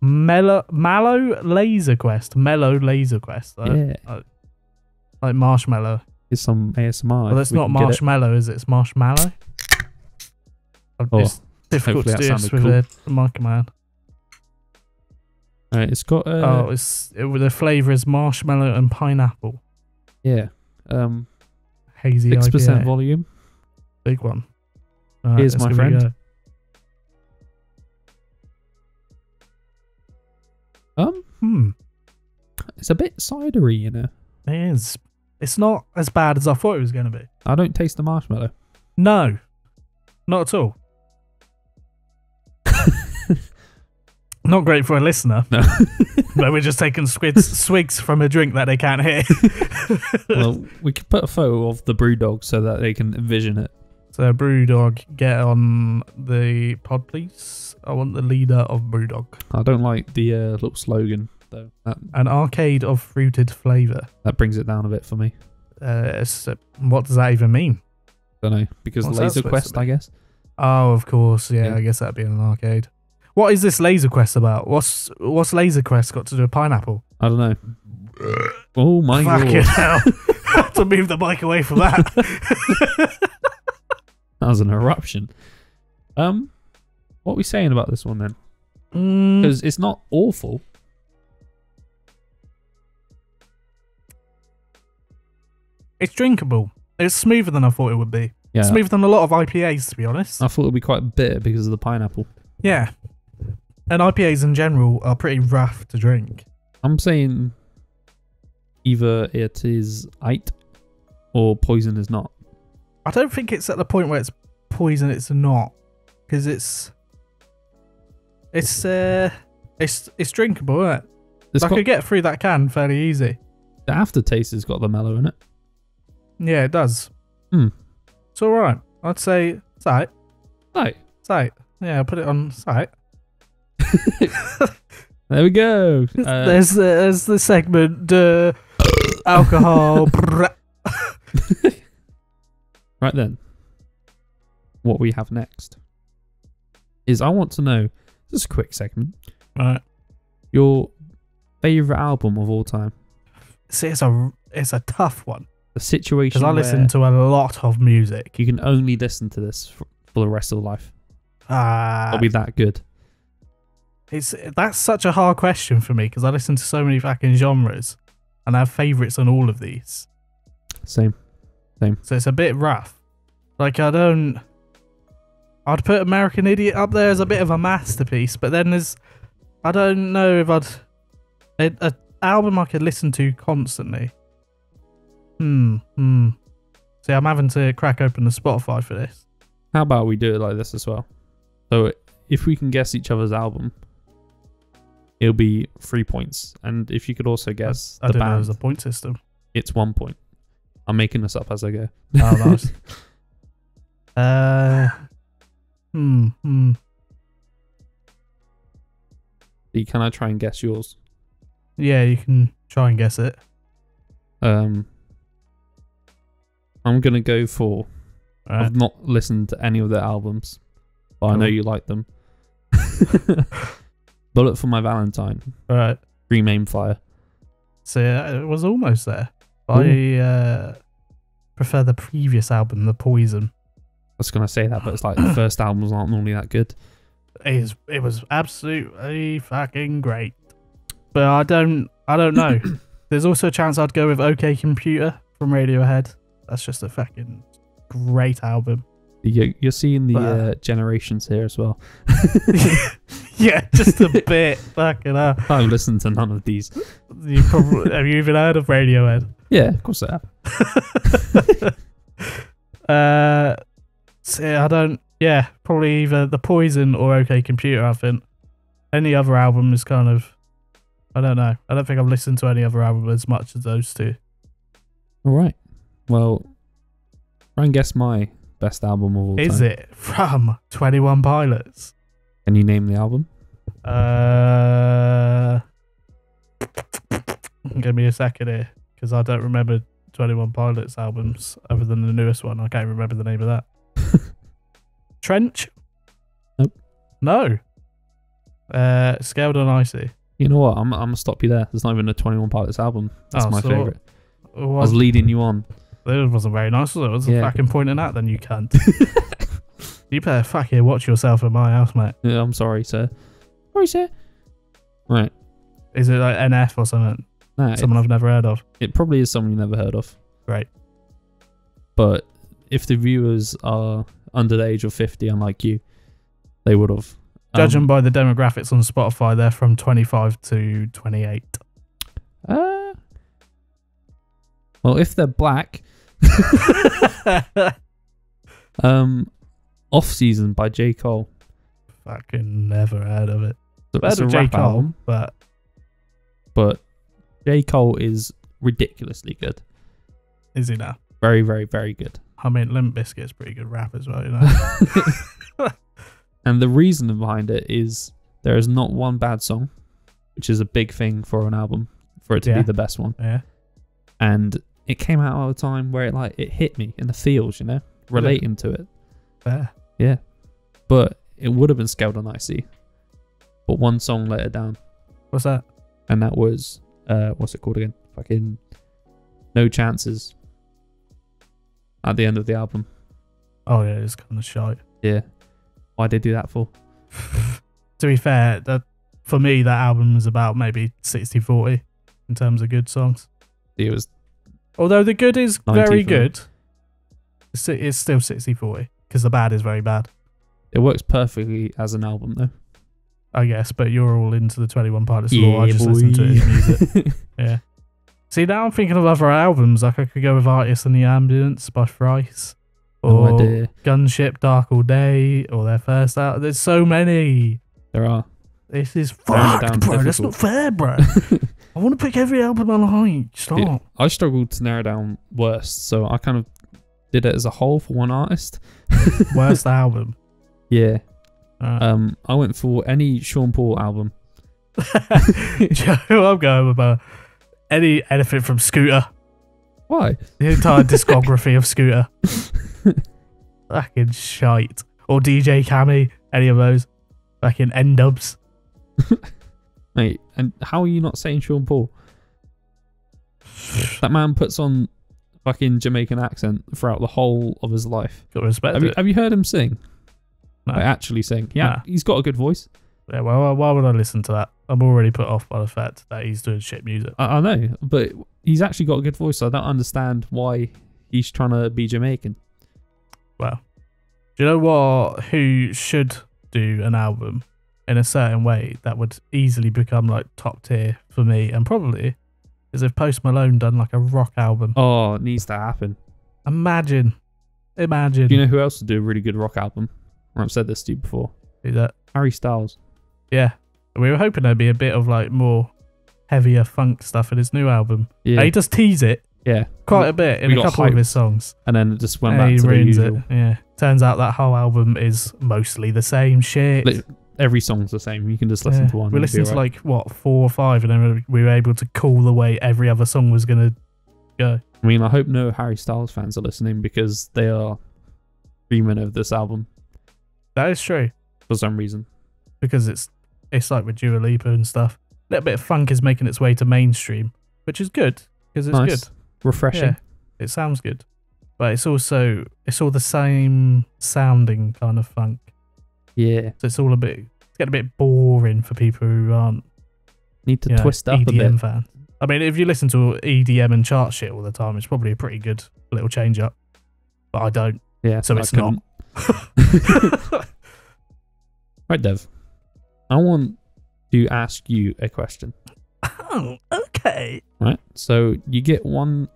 Mellow, Mallow Laser Quest. Mellow Laser Quest. Like, yeah, like marshmallow. is some ASMR. Well, that's we not get it. marshmallow, is it? It's marshmallow. Oh, it's difficult to do this with a mic man. Right, it's got uh, oh, it's it, the flavor is marshmallow and pineapple. yeah, um, Hazy six percent volume. Big one. Alright, Here's my a friend. Um, Hmm. it's a bit cidery, you know. It is. It's not as bad as I thought it was going to be. I don't taste the marshmallow. No, not at all. Not great for a listener. No. but we're just taking squids, swigs from a drink that they can't hear. well, we could put a photo of the brew dog so that they can envision it. So, Brewdog, get on the pod, please. I want the leader of Brewdog. I don't like the uh, little slogan though. That An arcade of fruited flavour. that brings it down a bit for me. Uh, it's, uh, what does that even mean? Don't know because What's that Laser supposed Quest, I guess. Oh, of course. Yeah, Yeah. I guess that'd be an arcade. What is this Laser Quest about? What's what's Laser Quest got to do with pineapple? I don't know. Oh my Fucking god, hell. To move the mic away from that. that was an eruption. Um, what are we saying about this one then? Mm, Because it's not awful. it's drinkable. It's smoother than I thought it would be. Yeah, Smoother than a lot of IPAs, to be honest. I thought it'd be quite bitter because of the pineapple. Yeah. And IPAs in general are pretty rough to drink. I'm saying either it is eight or poison is not. I don't think it's at the point where it's poison. It's not because it's it's uh it's it's drinkable. Isn't it? It's I got, could get through that can fairly easy. the aftertaste has got the mellow in it. Yeah, it does. Hmm. It's all right. I'd say site Right. site. Yeah, I'll put it on site. There we go. Uh, there's the, there's the segment uh, alcohol. right then. What we have next is I want to know, just a quick segment, right. your favorite album of all time. See, it's a it's a tough one The situation because I listen to a lot of music. you can only listen to this for, for the rest of life. Ah, It'll be that good. It's that's such a hard question for me because I listen to so many fucking genres and I have favorites on all of these. Same. Same. So it's a bit rough. Like I don't I'd put American Idiot up there as a bit of a masterpiece, but then there's I don't know if I'd a, a album I could listen to constantly. Hmm, hmm. See, I'm having to crack open the Spotify for this. How about we do it like this as well? So if we can guess each other's album it'll be three points. And if you could also guess I the know there band, was a point system. it's one point. I'm making this up as I go. Oh, nice. uh, hmm, hmm. Can I try and guess yours? Yeah, you can try and guess it. Um, I'm gonna go for. Right. I've not listened to any of their albums, but I know you like them. Bullet for My Valentine, All right. Scream Aim Fire. So yeah, it was almost there. I uh, prefer the previous album, The Poison. I was gonna say that, but it's like the first albums aren't normally that good. It, is, it was absolutely fucking great. But I don't, I don't know. There's also a chance I'd go with OK Computer from Radiohead. That's just a fucking great album. You- You're seeing the But- uh, generations here as well. yeah, just a bit. Fucking hell. I've listened to none of these. You probably have you even heard of Radiohead? Yeah, of course I have. uh, so I don't. Yeah, probably either the Poison or OK Computer. I think any other album is kind of. I don't know. I don't think I've listened to any other album as much as those two. All right. Well, try and guess my best album of all Is time. it from Twenty One Pilots? Can you name the album? Uh, give me a second here because I don't remember Twenty One Pilots albums other than the newest one. I can't remember the name of that. Trench? Nope. No. Uh, Scaled and Icy. You know what? I'm, I'm gonna stop you there. There's not even a 21 Pilots album. That's Oh, my so favorite. It I was leading you on. it wasn't very nice, was it? Was Yeah. fucking pointing at then you cunt. you better fucking watch yourself at my house, mate. Yeah, I'm sorry, sir. Sorry, sir. Right. Is it like NF or something? Nah, it, Someone I've never heard of. it probably is someone you never heard of. Great. But if the viewers are under the age of 50, unlike you, they would have. Judging Um, by the demographics on Spotify, they're from 25 to 28. uh, well, if they're black, um, Off Season by J. Cole. Fucking never heard of it. So it's a J. rap Cole, album, but but J. Cole is ridiculously good. is he now? Very, very, very good. I mean, Limp Bizkit's pretty good rap as well, you know. and the reason behind it is there is not one bad song, which is a big thing for an album for it to Yeah. be the best one. yeah. And it came out at a time where it like it hit me in the feels, you know, relating to it. Fair. Yeah, but it would have been scaled and icy, but one song let it down, What's that? and that was uh, what's it called again? Fucking no chances. At the end of the album, Oh, yeah, it's kind of shite. yeah. Why they do that for? to be fair, that for me, that album is about maybe 60 40 in terms of good songs. It was Although the good is 90 very good, it's, it's still 60 40 because the bad is very bad, it works perfectly as an album though. I guess. But you're all into the 21 Pilots lore. I just listen to in music. Yeah. See, now I'm thinking of other albums. Like I could go with Artists in the Ambulance by Thrice. Oh, no Or. Gunship Dark All Day or their first album. There's so many. There are. This is fucked, down bro. That's not fair, bro. I want to pick every album I like. Stop. Yeah. I struggled to narrow down worst, so I kind of did it as a whole for one artist. Worst album. Yeah. Um, I went for any Sean Paul album. Joe, I'm going with uh, any anything from Scooter. Why? The entire discography of Scooter. Fucking shite. Or DJ Cammy. Any of those. Fucking N-Dubz. Mate, and how are you not saying Sean Paul? That man puts on fucking Jamaican accent throughout the whole of his life. Got respect Have you, it. have you heard him sing? No. Like actually sing? Yeah, Nah. he's got a good voice. Yeah, well, why- why would I listen to that? I'm already put off by the fact that he's doing shit music. I, I know, but he's actually got a good voice. So I don't understand why he's trying to be Jamaican. Well, do you know what? Who should do an album in a certain way that would easily become like top tier for me, and probably is if Post Malone done like a rock album. Oh, it needs to happen. Imagine, imagine. Do you know who else would do a really good rock album? I've said this to you before. Who that? Harry Styles. Yeah, We were hoping there'd be a bit of like more heavier funk stuff in his new album. Yeah, He does tease it yeah. quite a bit in we a couple of his songs. And then it just went and back he to the ruins usual. it. Yeah. Turns out that whole album is mostly the same shit. Every song's the same. You can just listen Yeah. to one. We listened to alright. like what four or five, and then we were able to call the way every other song was gonna go. I mean, I hope no Harry Styles fans are listening because they are dreaming of this album That is true for some reason. because it's it's like with Dua Lipa and stuff. A little bit of funk is making its way to mainstream, which is good because it's nice, good. refreshing. Yeah, it sounds good, but it's also it's all the same sounding kind of funk. Yeah, So it's all a bit it's getting a bit boring for people who aren't need to you know, twist up EDM a bit. fans. I mean, if you listen to EDM and chart shit all the time, it's probably a pretty good little change up. But I don't. Yeah, So I it's not. couldn't. right, Dev. I want to ask you a question. oh, okay. Right, so you get one.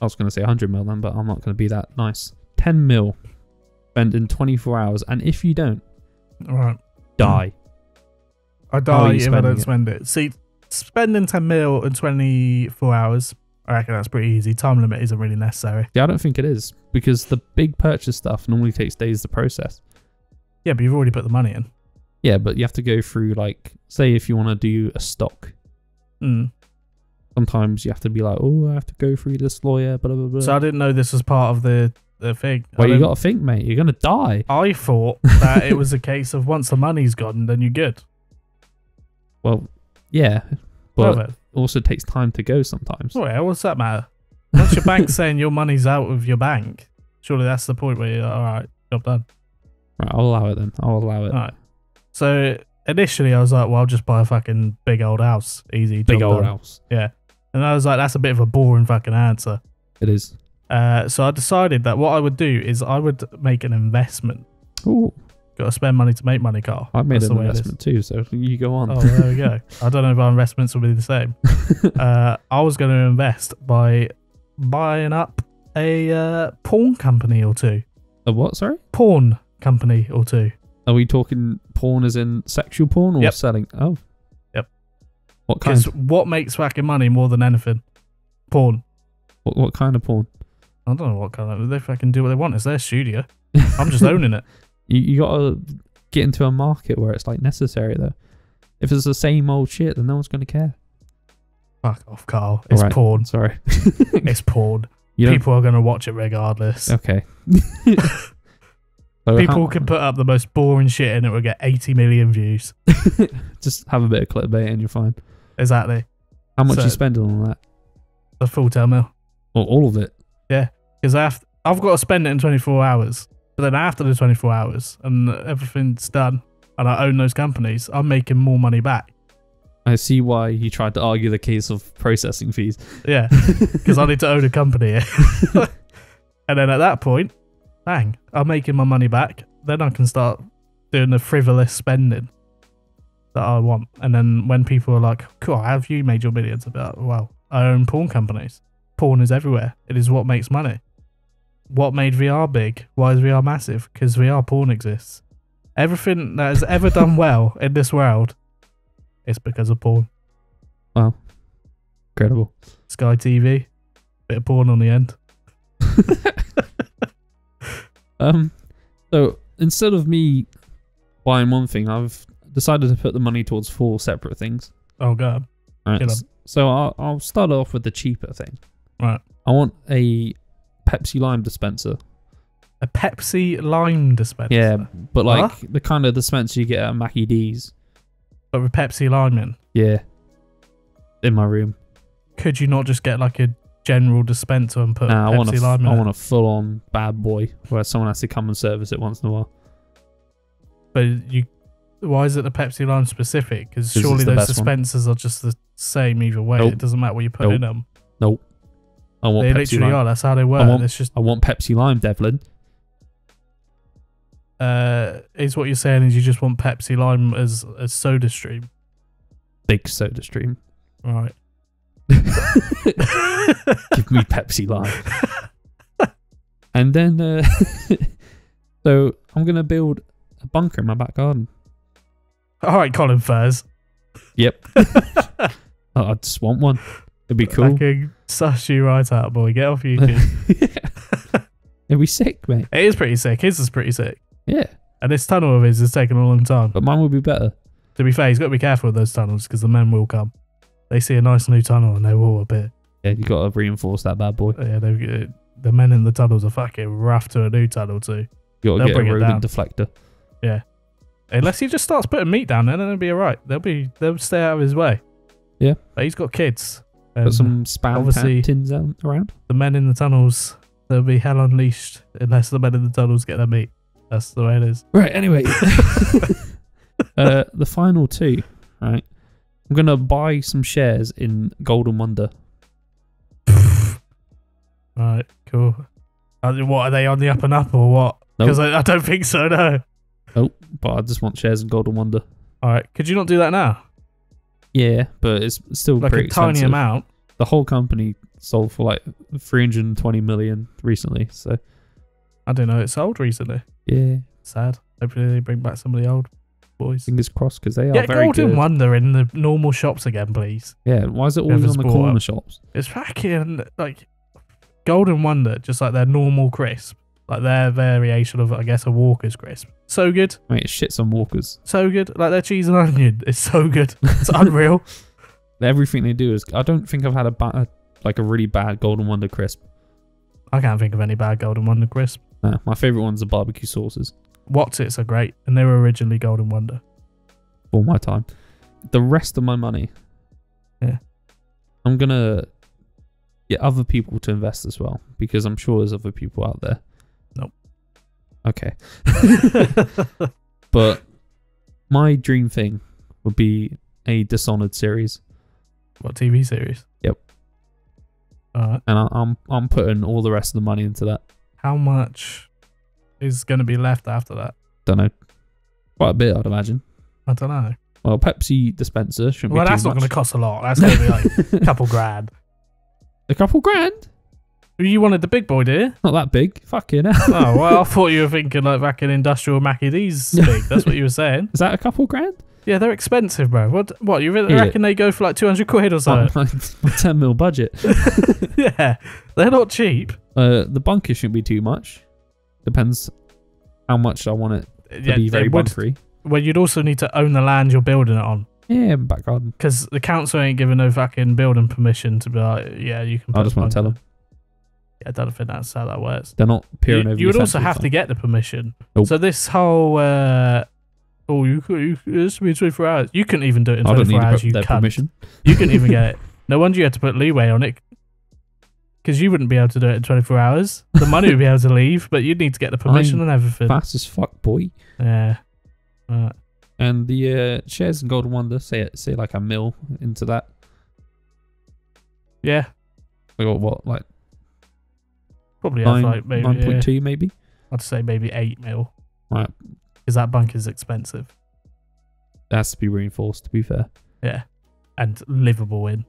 I was going to say 100 mil then, but I'm not going to be that nice. 10 mil spent in 24 hours, and if you don't right. die, I die if I don't it? spend it. See, spending 10 mil in 24 hours, I reckon that's pretty easy. Time limit isn't really necessary. yeah, I don't think it is because the big purchase stuff normally takes days to process. Yeah, but you've already put the money in. Yeah, but you have to go through like, say, if you want to do a stock, Mm. sometimes you have to be like, oh, I have to go through this lawyer, blah blah blah. So I didn't know this was part of the, the thing. Well, you got to think, mate. You're gonna die. I thought that it was a case of once the money's gone, then you're good. Well, yeah, but Perfect. also takes time to go sometimes. Well, what's that matter? Once your bank's saying your money's out of your bank, surely that's the point where you're like, all right, job done. Right, I'll allow it then. I'll allow it. All right. So initially, I was like, well, I'll just buy a fucking big old house, easy, Big old done. house. Yeah. And I was like, that's a bit of a boring fucking answer. It is. Uh, so I decided that what I would do is I would make an investment. Oh, Got to spend money to make money, Carl. I made That's an the way it is. investment too. So you go on. Oh, there we go. I don't know if our investments will be the same. uh, I was going to invest by buying up a uh, porn company or two. a what? Sorry. Porn company or two. Are we talking porn as in sexual porn or Yep. selling? Oh. Yep. What kind? Because what makes fucking money more than anything? Porn. What, what kind of porn? I don't know what kind of. They fucking do what they want. It's their studio. I'm just owning it. You you gotta get into a market where it's like necessary though. If it's the same old shit, then no one's gonna care. Fuck off, Carl. It's Alright. porn. Sorry. It's porn. You People are going to watch it regardless. Okay. So People how- can put up the most boring shit and it will get 80 million views. just have a bit of clickbait and you're fine. Exactly. How much So- you spending on that? The full 10 mil. Or all of it? Because I have, I've got to spend it in 24 hours. But then after the 24 hours and everything's done and I own those companies, I'm making more money back. I see why you tried to argue the case of processing fees. Yeah. Because I need to own a company. and then at that point, bang, I'm making my money back. Then I can start doing the frivolous spending that I want. And then when people are like, cool, how have you made your millions? About, well, I own porn companies. Porn is everywhere. It is what makes money. What made VR big? Why is VR massive? Because VR porn exists. Everything that has ever done well in this world is because of porn. Wow. Incredible. Sky TV, bit of porn on the end. Um, so instead of me buying one thing, I've decided to put the money towards four separate things. Oh, God. Right. Kill 'em. s- So I'll, I'll start off with the cheaper thing. Right. I want a Pepsi lime dispenser. A Pepsi lime dispenser. Yeah, but like Huh? the kind of dispenser you get at Mackie D's. But with Pepsi lime in, Yeah. In my room. could you not just get like a general dispenser and put Nah, I want a, lime in I want a full on bad boy where someone has to come and service it once in a while. But you, why is it the Pepsi lime specific? Because surely those best one. dispensers are just the same either way. Nope. It doesn't matter what you put Nope. in them. I want They Pepsi literally lime. are. That's how they work. want- it's just I want Pepsi lime, Devlin. uh, is what you're saying is you just want Pepsi lime as a soda stream, Big soda stream. right? Give me Pepsi lime. and then, uh, so I'm going to build a bunker in my back garden. All right, Colin Furze. Yep. oh, I just want one. It'd be cool. Fucking suss you right out, boy. Get off YouTube. It'd be sick, mate. it is pretty sick. His is pretty sick. Yeah, And this tunnel of his has taken a long time. but mine would be better. To be fair, he's got to be careful with those tunnels because the men will come. They see a nice new tunnel and they will a bit. Yeah, you got to reinforce that bad boy. Uh, yeah, they uh, the men in the tunnels are fucking rough to a new tunnel too. You got They'll to get a bring it rodent deflector. Unless he just starts putting meat down there, then it'll be alright. They'll be they'll stay out of his way. Yeah. But he's got kids. Put some spam tins out around. the men in the tunnels, they'll be hell unleashed unless the men in the tunnels get their meat. That's the way it is. Right. Anyway, uh, the final two. Right. I'm gonna buy some shares in Golden Wonder. Right, cool. Uh, What are they on the up and up or what? Nope. Because I, I don't think so. No. Oh, but I just want shares in Golden Wonder. All right, could you not do that now? Yeah, but it's still Like pretty a tiny expensive. amount. The whole company sold for like 320 million recently. So I don't know. It sold recently. yeah, Sad. Hopefully they bring back some of the old boys. fingers crossed because they are Get very Golden good. Wonder in the normal shops again, please. Yeah, why is it always Whoever's on the corner up. shops? It's fucking like Golden Wonder, just like their normal crisp, like their variation of, I guess, a Walker's crisp. So good, Mate, it shits on Walkers. so good. Like their cheese and onion, it's so good. It's unreal. Everything they do is. I don't think I've had a bad, like a really bad Golden Wonder crisp. I can't think of any bad Golden Wonder crisp. No, my favorite ones are barbecue sauces. Wotsits are great, and they were originally Golden Wonder. All my time. The rest of my money. Yeah. I'm gonna get other people to invest as well because I'm sure there's other people out there. Okay. But my dream thing would be a Dishonored series, what TV series? Yep. Right. and I, I'm I'm putting all the rest of the money into that. How much is going to be left after that? Don't know, quite a bit, I'd imagine. I don't know. Well, Pepsi dispenser shouldn't Well, be that's too not going to cost a lot. That's going to be like a couple grand. a couple grand, You wanted the big boy, did you? not that big. Fucking hell. Oh, well, I thought you were thinking like back in industrial Mackie D's big. That's what you were saying. Is that a couple grand? Yeah, they're expensive, bro. What? What? You really reckon they go for like two hundred quid or something? 10 mil budget. yeah, they're not cheap. Uh, the bunker shouldn't be too much. Depends how much I want it to Yeah, be very would- bunkery. Well, you'd also need to own the land you're building it on, Yeah, back garden. because the council ain't giving no fucking building permission to be like, yeah, you can. I just want to tell them. I don't think that's how that works. They're not peering You, over you would also have the to get the permission. Nope. So this whole, uh, oh, you could, you, this will be 24 hours. You couldn't even do it in 24 hours. per- You cunt. permission. You couldn't even get it. No wonder you had to put leeway on it. Because you wouldn't be able to do it in 24 hours. The money would be able to leave, but you'd need to get the permission I'm and everything. Fast as fuck, boy. Yeah. Right. And the uh, shares in Golden Wonder, say it, say like a mil into that. Yeah. We got what, like Probably nine, like maybe, nine point two, maybe. I'd say maybe 8 mil. Right. Because that bunk is expensive. It has to be reinforced. To be fair, Yeah. And livable in.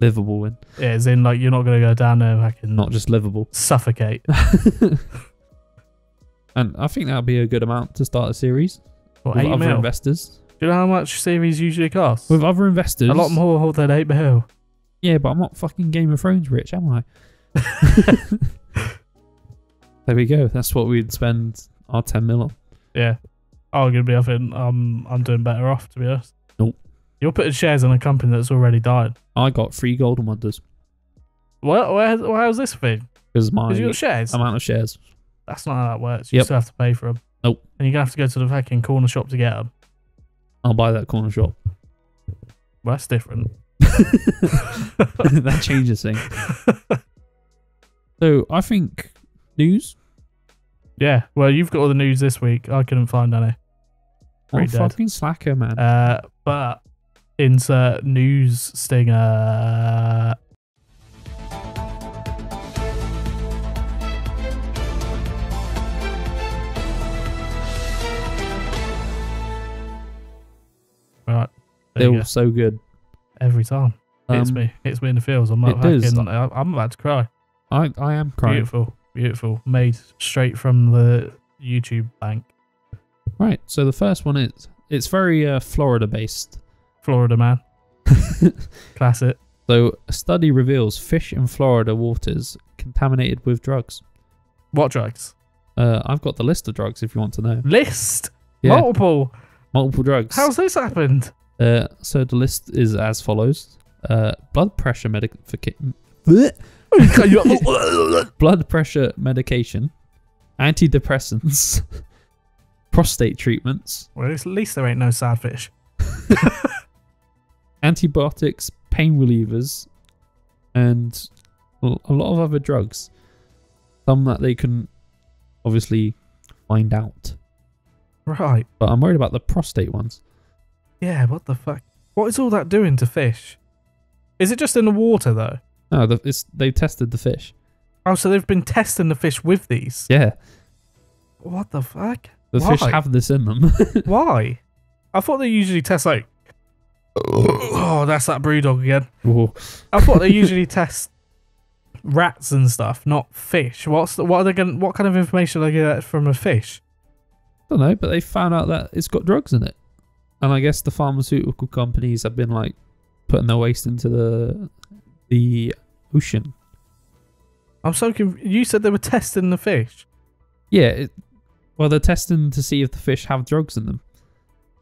livable win, Yeah, as in, like, you're not going to go down there and not just livable. suffocate. and I think that would be a good amount to start a series with 8 other mil. investors. Do you know how much series usually costs? With other investors, a lot more than 8 mil. Yeah, but I'm not fucking Game of Thrones rich, am I? there we go. That's what we'd spend our 10 mil on. Yeah. Arguably, I think um, I'm doing better off, to be honest. Nope. You're putting shares in a company that's already died. I got three golden wonders What? Where, how's this thing? because my you got shares? amount of shares. That's not how that works. You Yep. still have to pay for them. Nope. And you're going to have to go to the fucking corner shop to get them. I'll buy that corner shop. Well, that's different. that changes things. So I think news. yeah. Well, you've got all the news this week. I couldn't find any. I'm Pretty dead. fucking slacker, man. Uh, but insert news stinger. Right. There you Still go. so good. Every time. Hits Um, me. Hits me in the feels. I'm like it does. fucking, I- I'm about to cry. I, I am crying. Beautiful. Beautiful. Made straight from the YouTube bank. Right. So the first one is it's very uh, Florida based. Florida man. Classic. So, a study reveals fish in Florida waters contaminated with drugs. What drugs? Uh, I've got the list of drugs if you want to know. List. Yeah, Multiple. multiple drugs. How's this happened? Uh, so the list is as follows: uh, blood pressure medication, blood pressure medication, antidepressants, prostate treatments, well, at least there ain't no sad fish. antibiotics, pain relievers, and well, a lot of other drugs. Some that they can obviously find out, Right. but I'm worried about the prostate ones. Yeah, what the fuck? What is all that doing to fish? Is it just in the water though? No, the, it's they tested the fish. Oh, so they've been testing the fish with these. Yeah, What the fuck? the fish have this in them. Why? I thought they usually test like. Oh, that's that brew dog again. Ooh. I thought they usually test rats and stuff, not fish. What's the, what are they going? What kind of information are they get from a fish? I don't know, but they found out that it's got drugs in it. And I guess the pharmaceutical companies have been like putting their waste into the the ocean. I'm so confused. You said they were testing the fish. Yeah, it, well, they're testing to see if the fish have drugs in them.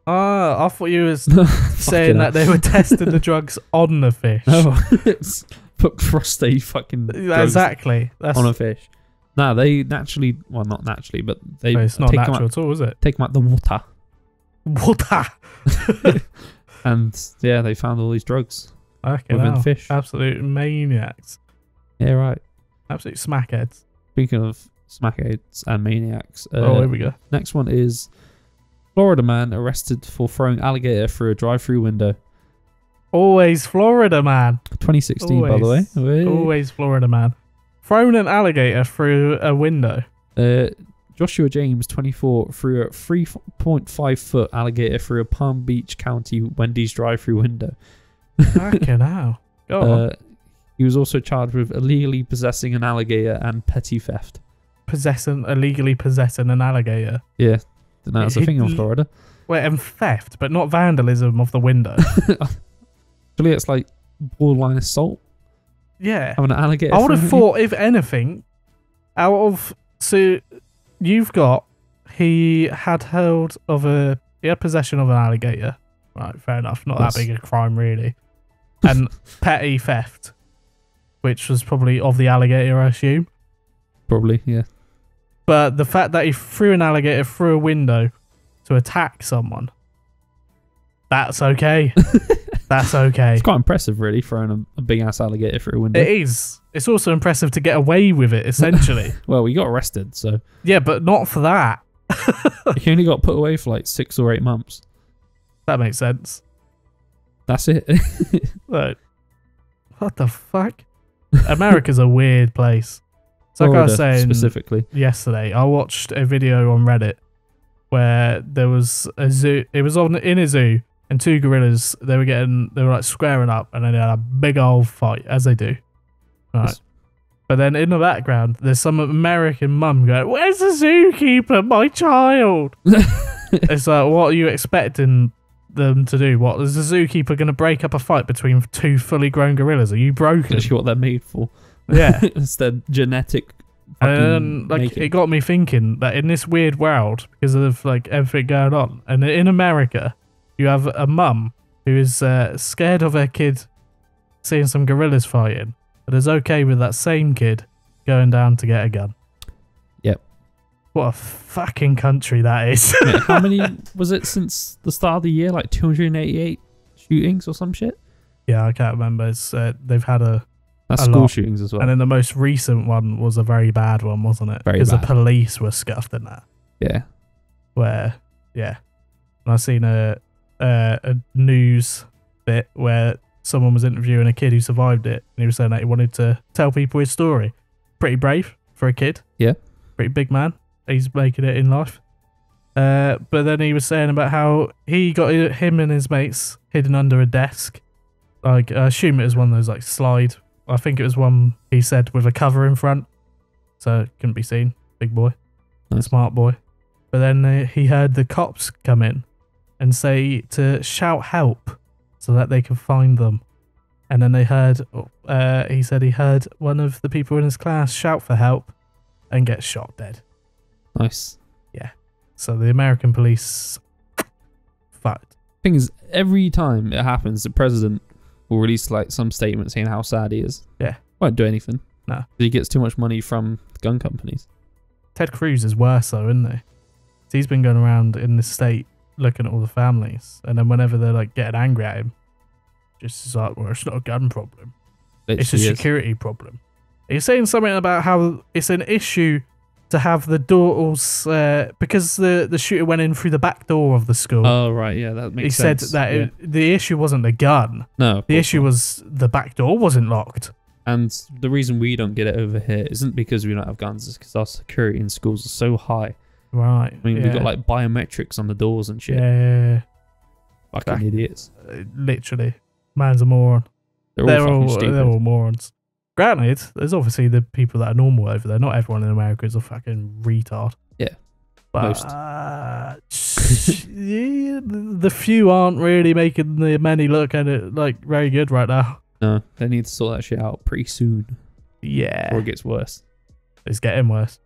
Ah, I thought you was saying that they were testing the drugs on the fish. No, it's put prostate fucking exactly. That's on a fish. No, they naturally, well, not naturally, but they Well, it's not take natural out, at all, is it? take them out the water, Water. and yeah, they found all these drugs Okay, within fish. Absolute maniacs. Yeah, right. Absolute smackheads. Speaking of smackheads and maniacs, uh, oh, here we go. Next one is Florida man arrested for throwing alligator through a drive-through window. Always Florida man. 2016, by the way. Always. Wait. Always Florida man. Thrown an alligator through a window. Uh, Joshua James, 24, threw a 3.5 foot alligator through a Palm Beach County Wendy's drive-through window. Fucking hell. Go on. Uh, he was also charged with illegally possessing an alligator and petty theft. Possessing, illegally possessing an alligator. Yeah, that's a thing in Florida. Wait, and theft, but not vandalism of the window. Actually, it's like borderline assault. yeah. Having an alligator. I would have thrown at you. thought, if anything, out of so you've got he had held of a he had possession of an alligator. Right, fair enough. Not That's- that big a crime, really. And petty theft, which was probably of the alligator, I assume. Probably, yeah. But the fact that he threw an alligator through a window to attack someone, that's okay. that's okay. It's quite impressive, really, throwing a, a big ass alligator through a window. It is. It's also impressive to get away with it, essentially. Well, he got arrested, so yeah, but not for that. he only got put away for like six or eight months. That makes sense. That's it. Look, what the fuck? America's a weird place. It's like I was saying specifically. yesterday. I watched a video on Reddit where there was a zoo. It was on in a zoo, and two gorillas. They were getting. They were like squaring up, and then they had a big old fight, as they do. Right. Yes. But then in the background, there's some American mum going, "Where's the zookeeper, my child?" it's like, what are you expecting them to do? What is the zookeeper going to break up a fight between two fully grown gorillas? Are you broken? That's what they're made for. yeah. it's their genetic. And like, making. it got me thinking that in this weird world, because of like everything going on, and in America, you have a mum who is uh, scared of her kid seeing some gorillas fighting, but is okay with that same kid going down to get a gun. What a fucking country that is. How many was it since the start of the year? Like 288 shootings or some shit? yeah, I can't remember. It's, uh, they've had a, That's A school lot. shootings as well. and then the most recent one was a very bad one, wasn't it? Very Because the bad. police were scuffed in that. yeah. where yeah and i seen a, a a news bit where someone was interviewing a kid who survived it and he was saying that he wanted to tell people his story pretty brave for a kid Yeah. pretty big man he's making it in life. Uh but then he was saying about how he got him and his mates hidden under a desk. Like i assume it was one of those like slide. I think it was one he said with a cover in front. So it couldn't be seen. Big boy. Nice. smart boy. But then uh, he heard the cops come in and say to shout help so that they could find them. And then they heard, uh, he said he heard one of the people in his class shout for help and get shot dead. Nice. Yeah. So the American police fucked. Thing is, every time it happens, the president will release like some statement saying how sad he is. Yeah. Won't do anything. No. He gets too much money from gun companies. Ted Cruz is worse though, isn't he? He's been going around in the state looking at all the families, and then whenever they're like getting angry at him, just is like, well, it's not a gun problem. It's a Literally is. security problem. He's saying something about how it's an issue to have the doors uh, because the the shooter went in through the back door of the school. Oh right, yeah, that makes he sense. said that yeah. it, the issue wasn't the gun. no, The issue not. was the back door wasn't locked. and the reason we don't get it over here isn't because we don't have guns, it's because our security in schools is so high. Right. I mean, yeah. we've got like biometrics on the doors and shit. yeah, Fucking Back- idiots. literally, man's a moron. They're all they're fucking all stupid. they're all morons. Granted, there's obviously the people that are normal over there. Not everyone in America is a fucking retard. Yeah, but most. uh, yeah, the few aren't really making the many look at it like very good right now. No, they need to sort that shit out pretty soon, Yeah, or it gets worse. it's getting worse.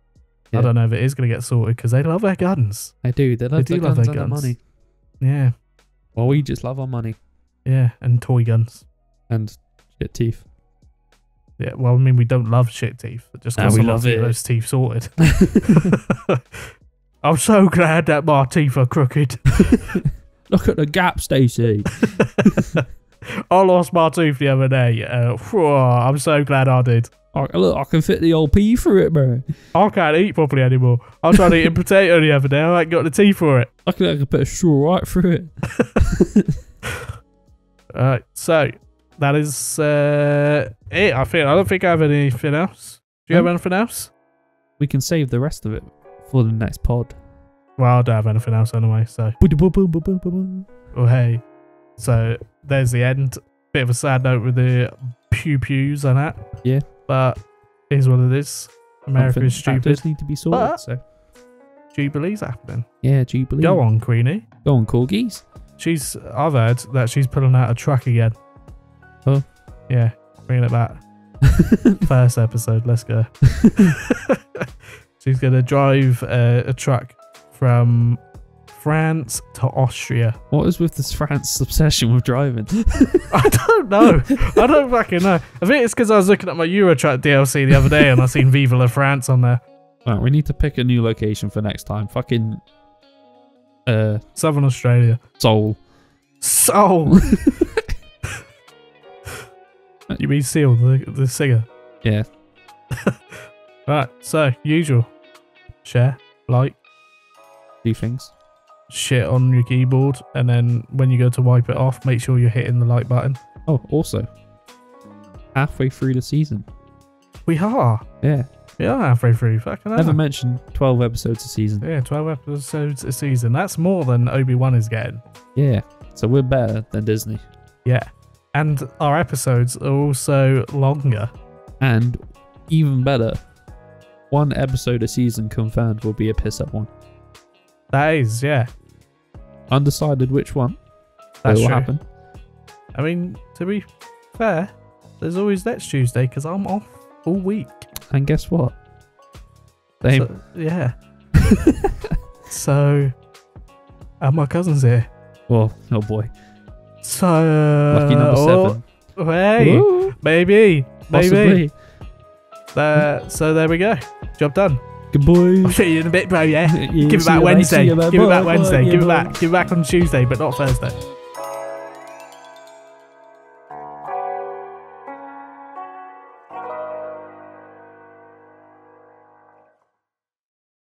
I don't know if it is going to get sorted because they love their guns. They do. They love do the love guns their and the guns. money. Yeah, Well, we just love our money yeah, and toy guns. and shit teeth. Yeah, well, I mean, we don't love shit teeth. Just No, because we we love it. those teeth sorted. I'm so glad that my teeth are crooked. Look at the gap, Stacey. I lost my tooth the other day. Uh, phew, I'm so glad I did. Look, I can fit the old P through it, bro. I can't eat properly anymore. I tried eating potato the other day. I ain't got the teeth for it. I can, I can put a straw right through it. Alright, so that is uh, it. I think I don't think I have anything else. Do you have anything else? We can save the rest of it for the next pod. Well, I don't have anything else anyway. So, Boom-boom-boom-boom-boom-boom. hey. So there's the end. Bit of a sad note with the pew pews and that. Yeah. But here's what it is. America Something is stupid. factors need to be sorted. But- so Jubilee's happening. yeah, Jubilee. Go on, Queenie. go on, corgis. She's. I've heard that she's pulling out a truck again. Oh. Yeah, bringing it back. First episode. Let's go. she's gonna drive uh, a truck from France to Austria. what is with this France obsession with driving? I don't know. I don't fucking know. I think it's because I was looking at my Eurotruck DLC the other day and I seen Viva la France on there. Right, we need to pick a new location for next time. Fucking uh Southern Australia. Seoul. Soul. You mean Seal, the, the singer? Yeah. Right, so, usual. Share, like, Do things. shit on your keyboard, and then when you go to wipe it off, make sure you're hitting the like button. Oh, also. Halfway through the season. We are. Yeah. We are halfway through. Fucking hell. Never mentioned twelve episodes a season. Yeah, 12 episodes a season. That's more than Obi-Wan is getting. Yeah. So we're better than Disney. Yeah. And our episodes are also longer. And even better, one episode a season confirmed will be a piss up one. That is, yeah. Undecided which one. That's it will true. happen. I mean, to be fair, there's always next Tuesday because I'm off all week. And guess what? They So, yeah. so, and my cousin's here. well, oh boy. So, Lucky number oh, seven. hey, Woo, maybe, maybe. possibly. Uh, so there we go. Job done. Good boy. I'll see you in a bit, bro. Yeah. Yeah, Give it back. Wednesday. See you, mate. Give it back. Wednesday. Give it back. Give it back on Tuesday, but not Thursday.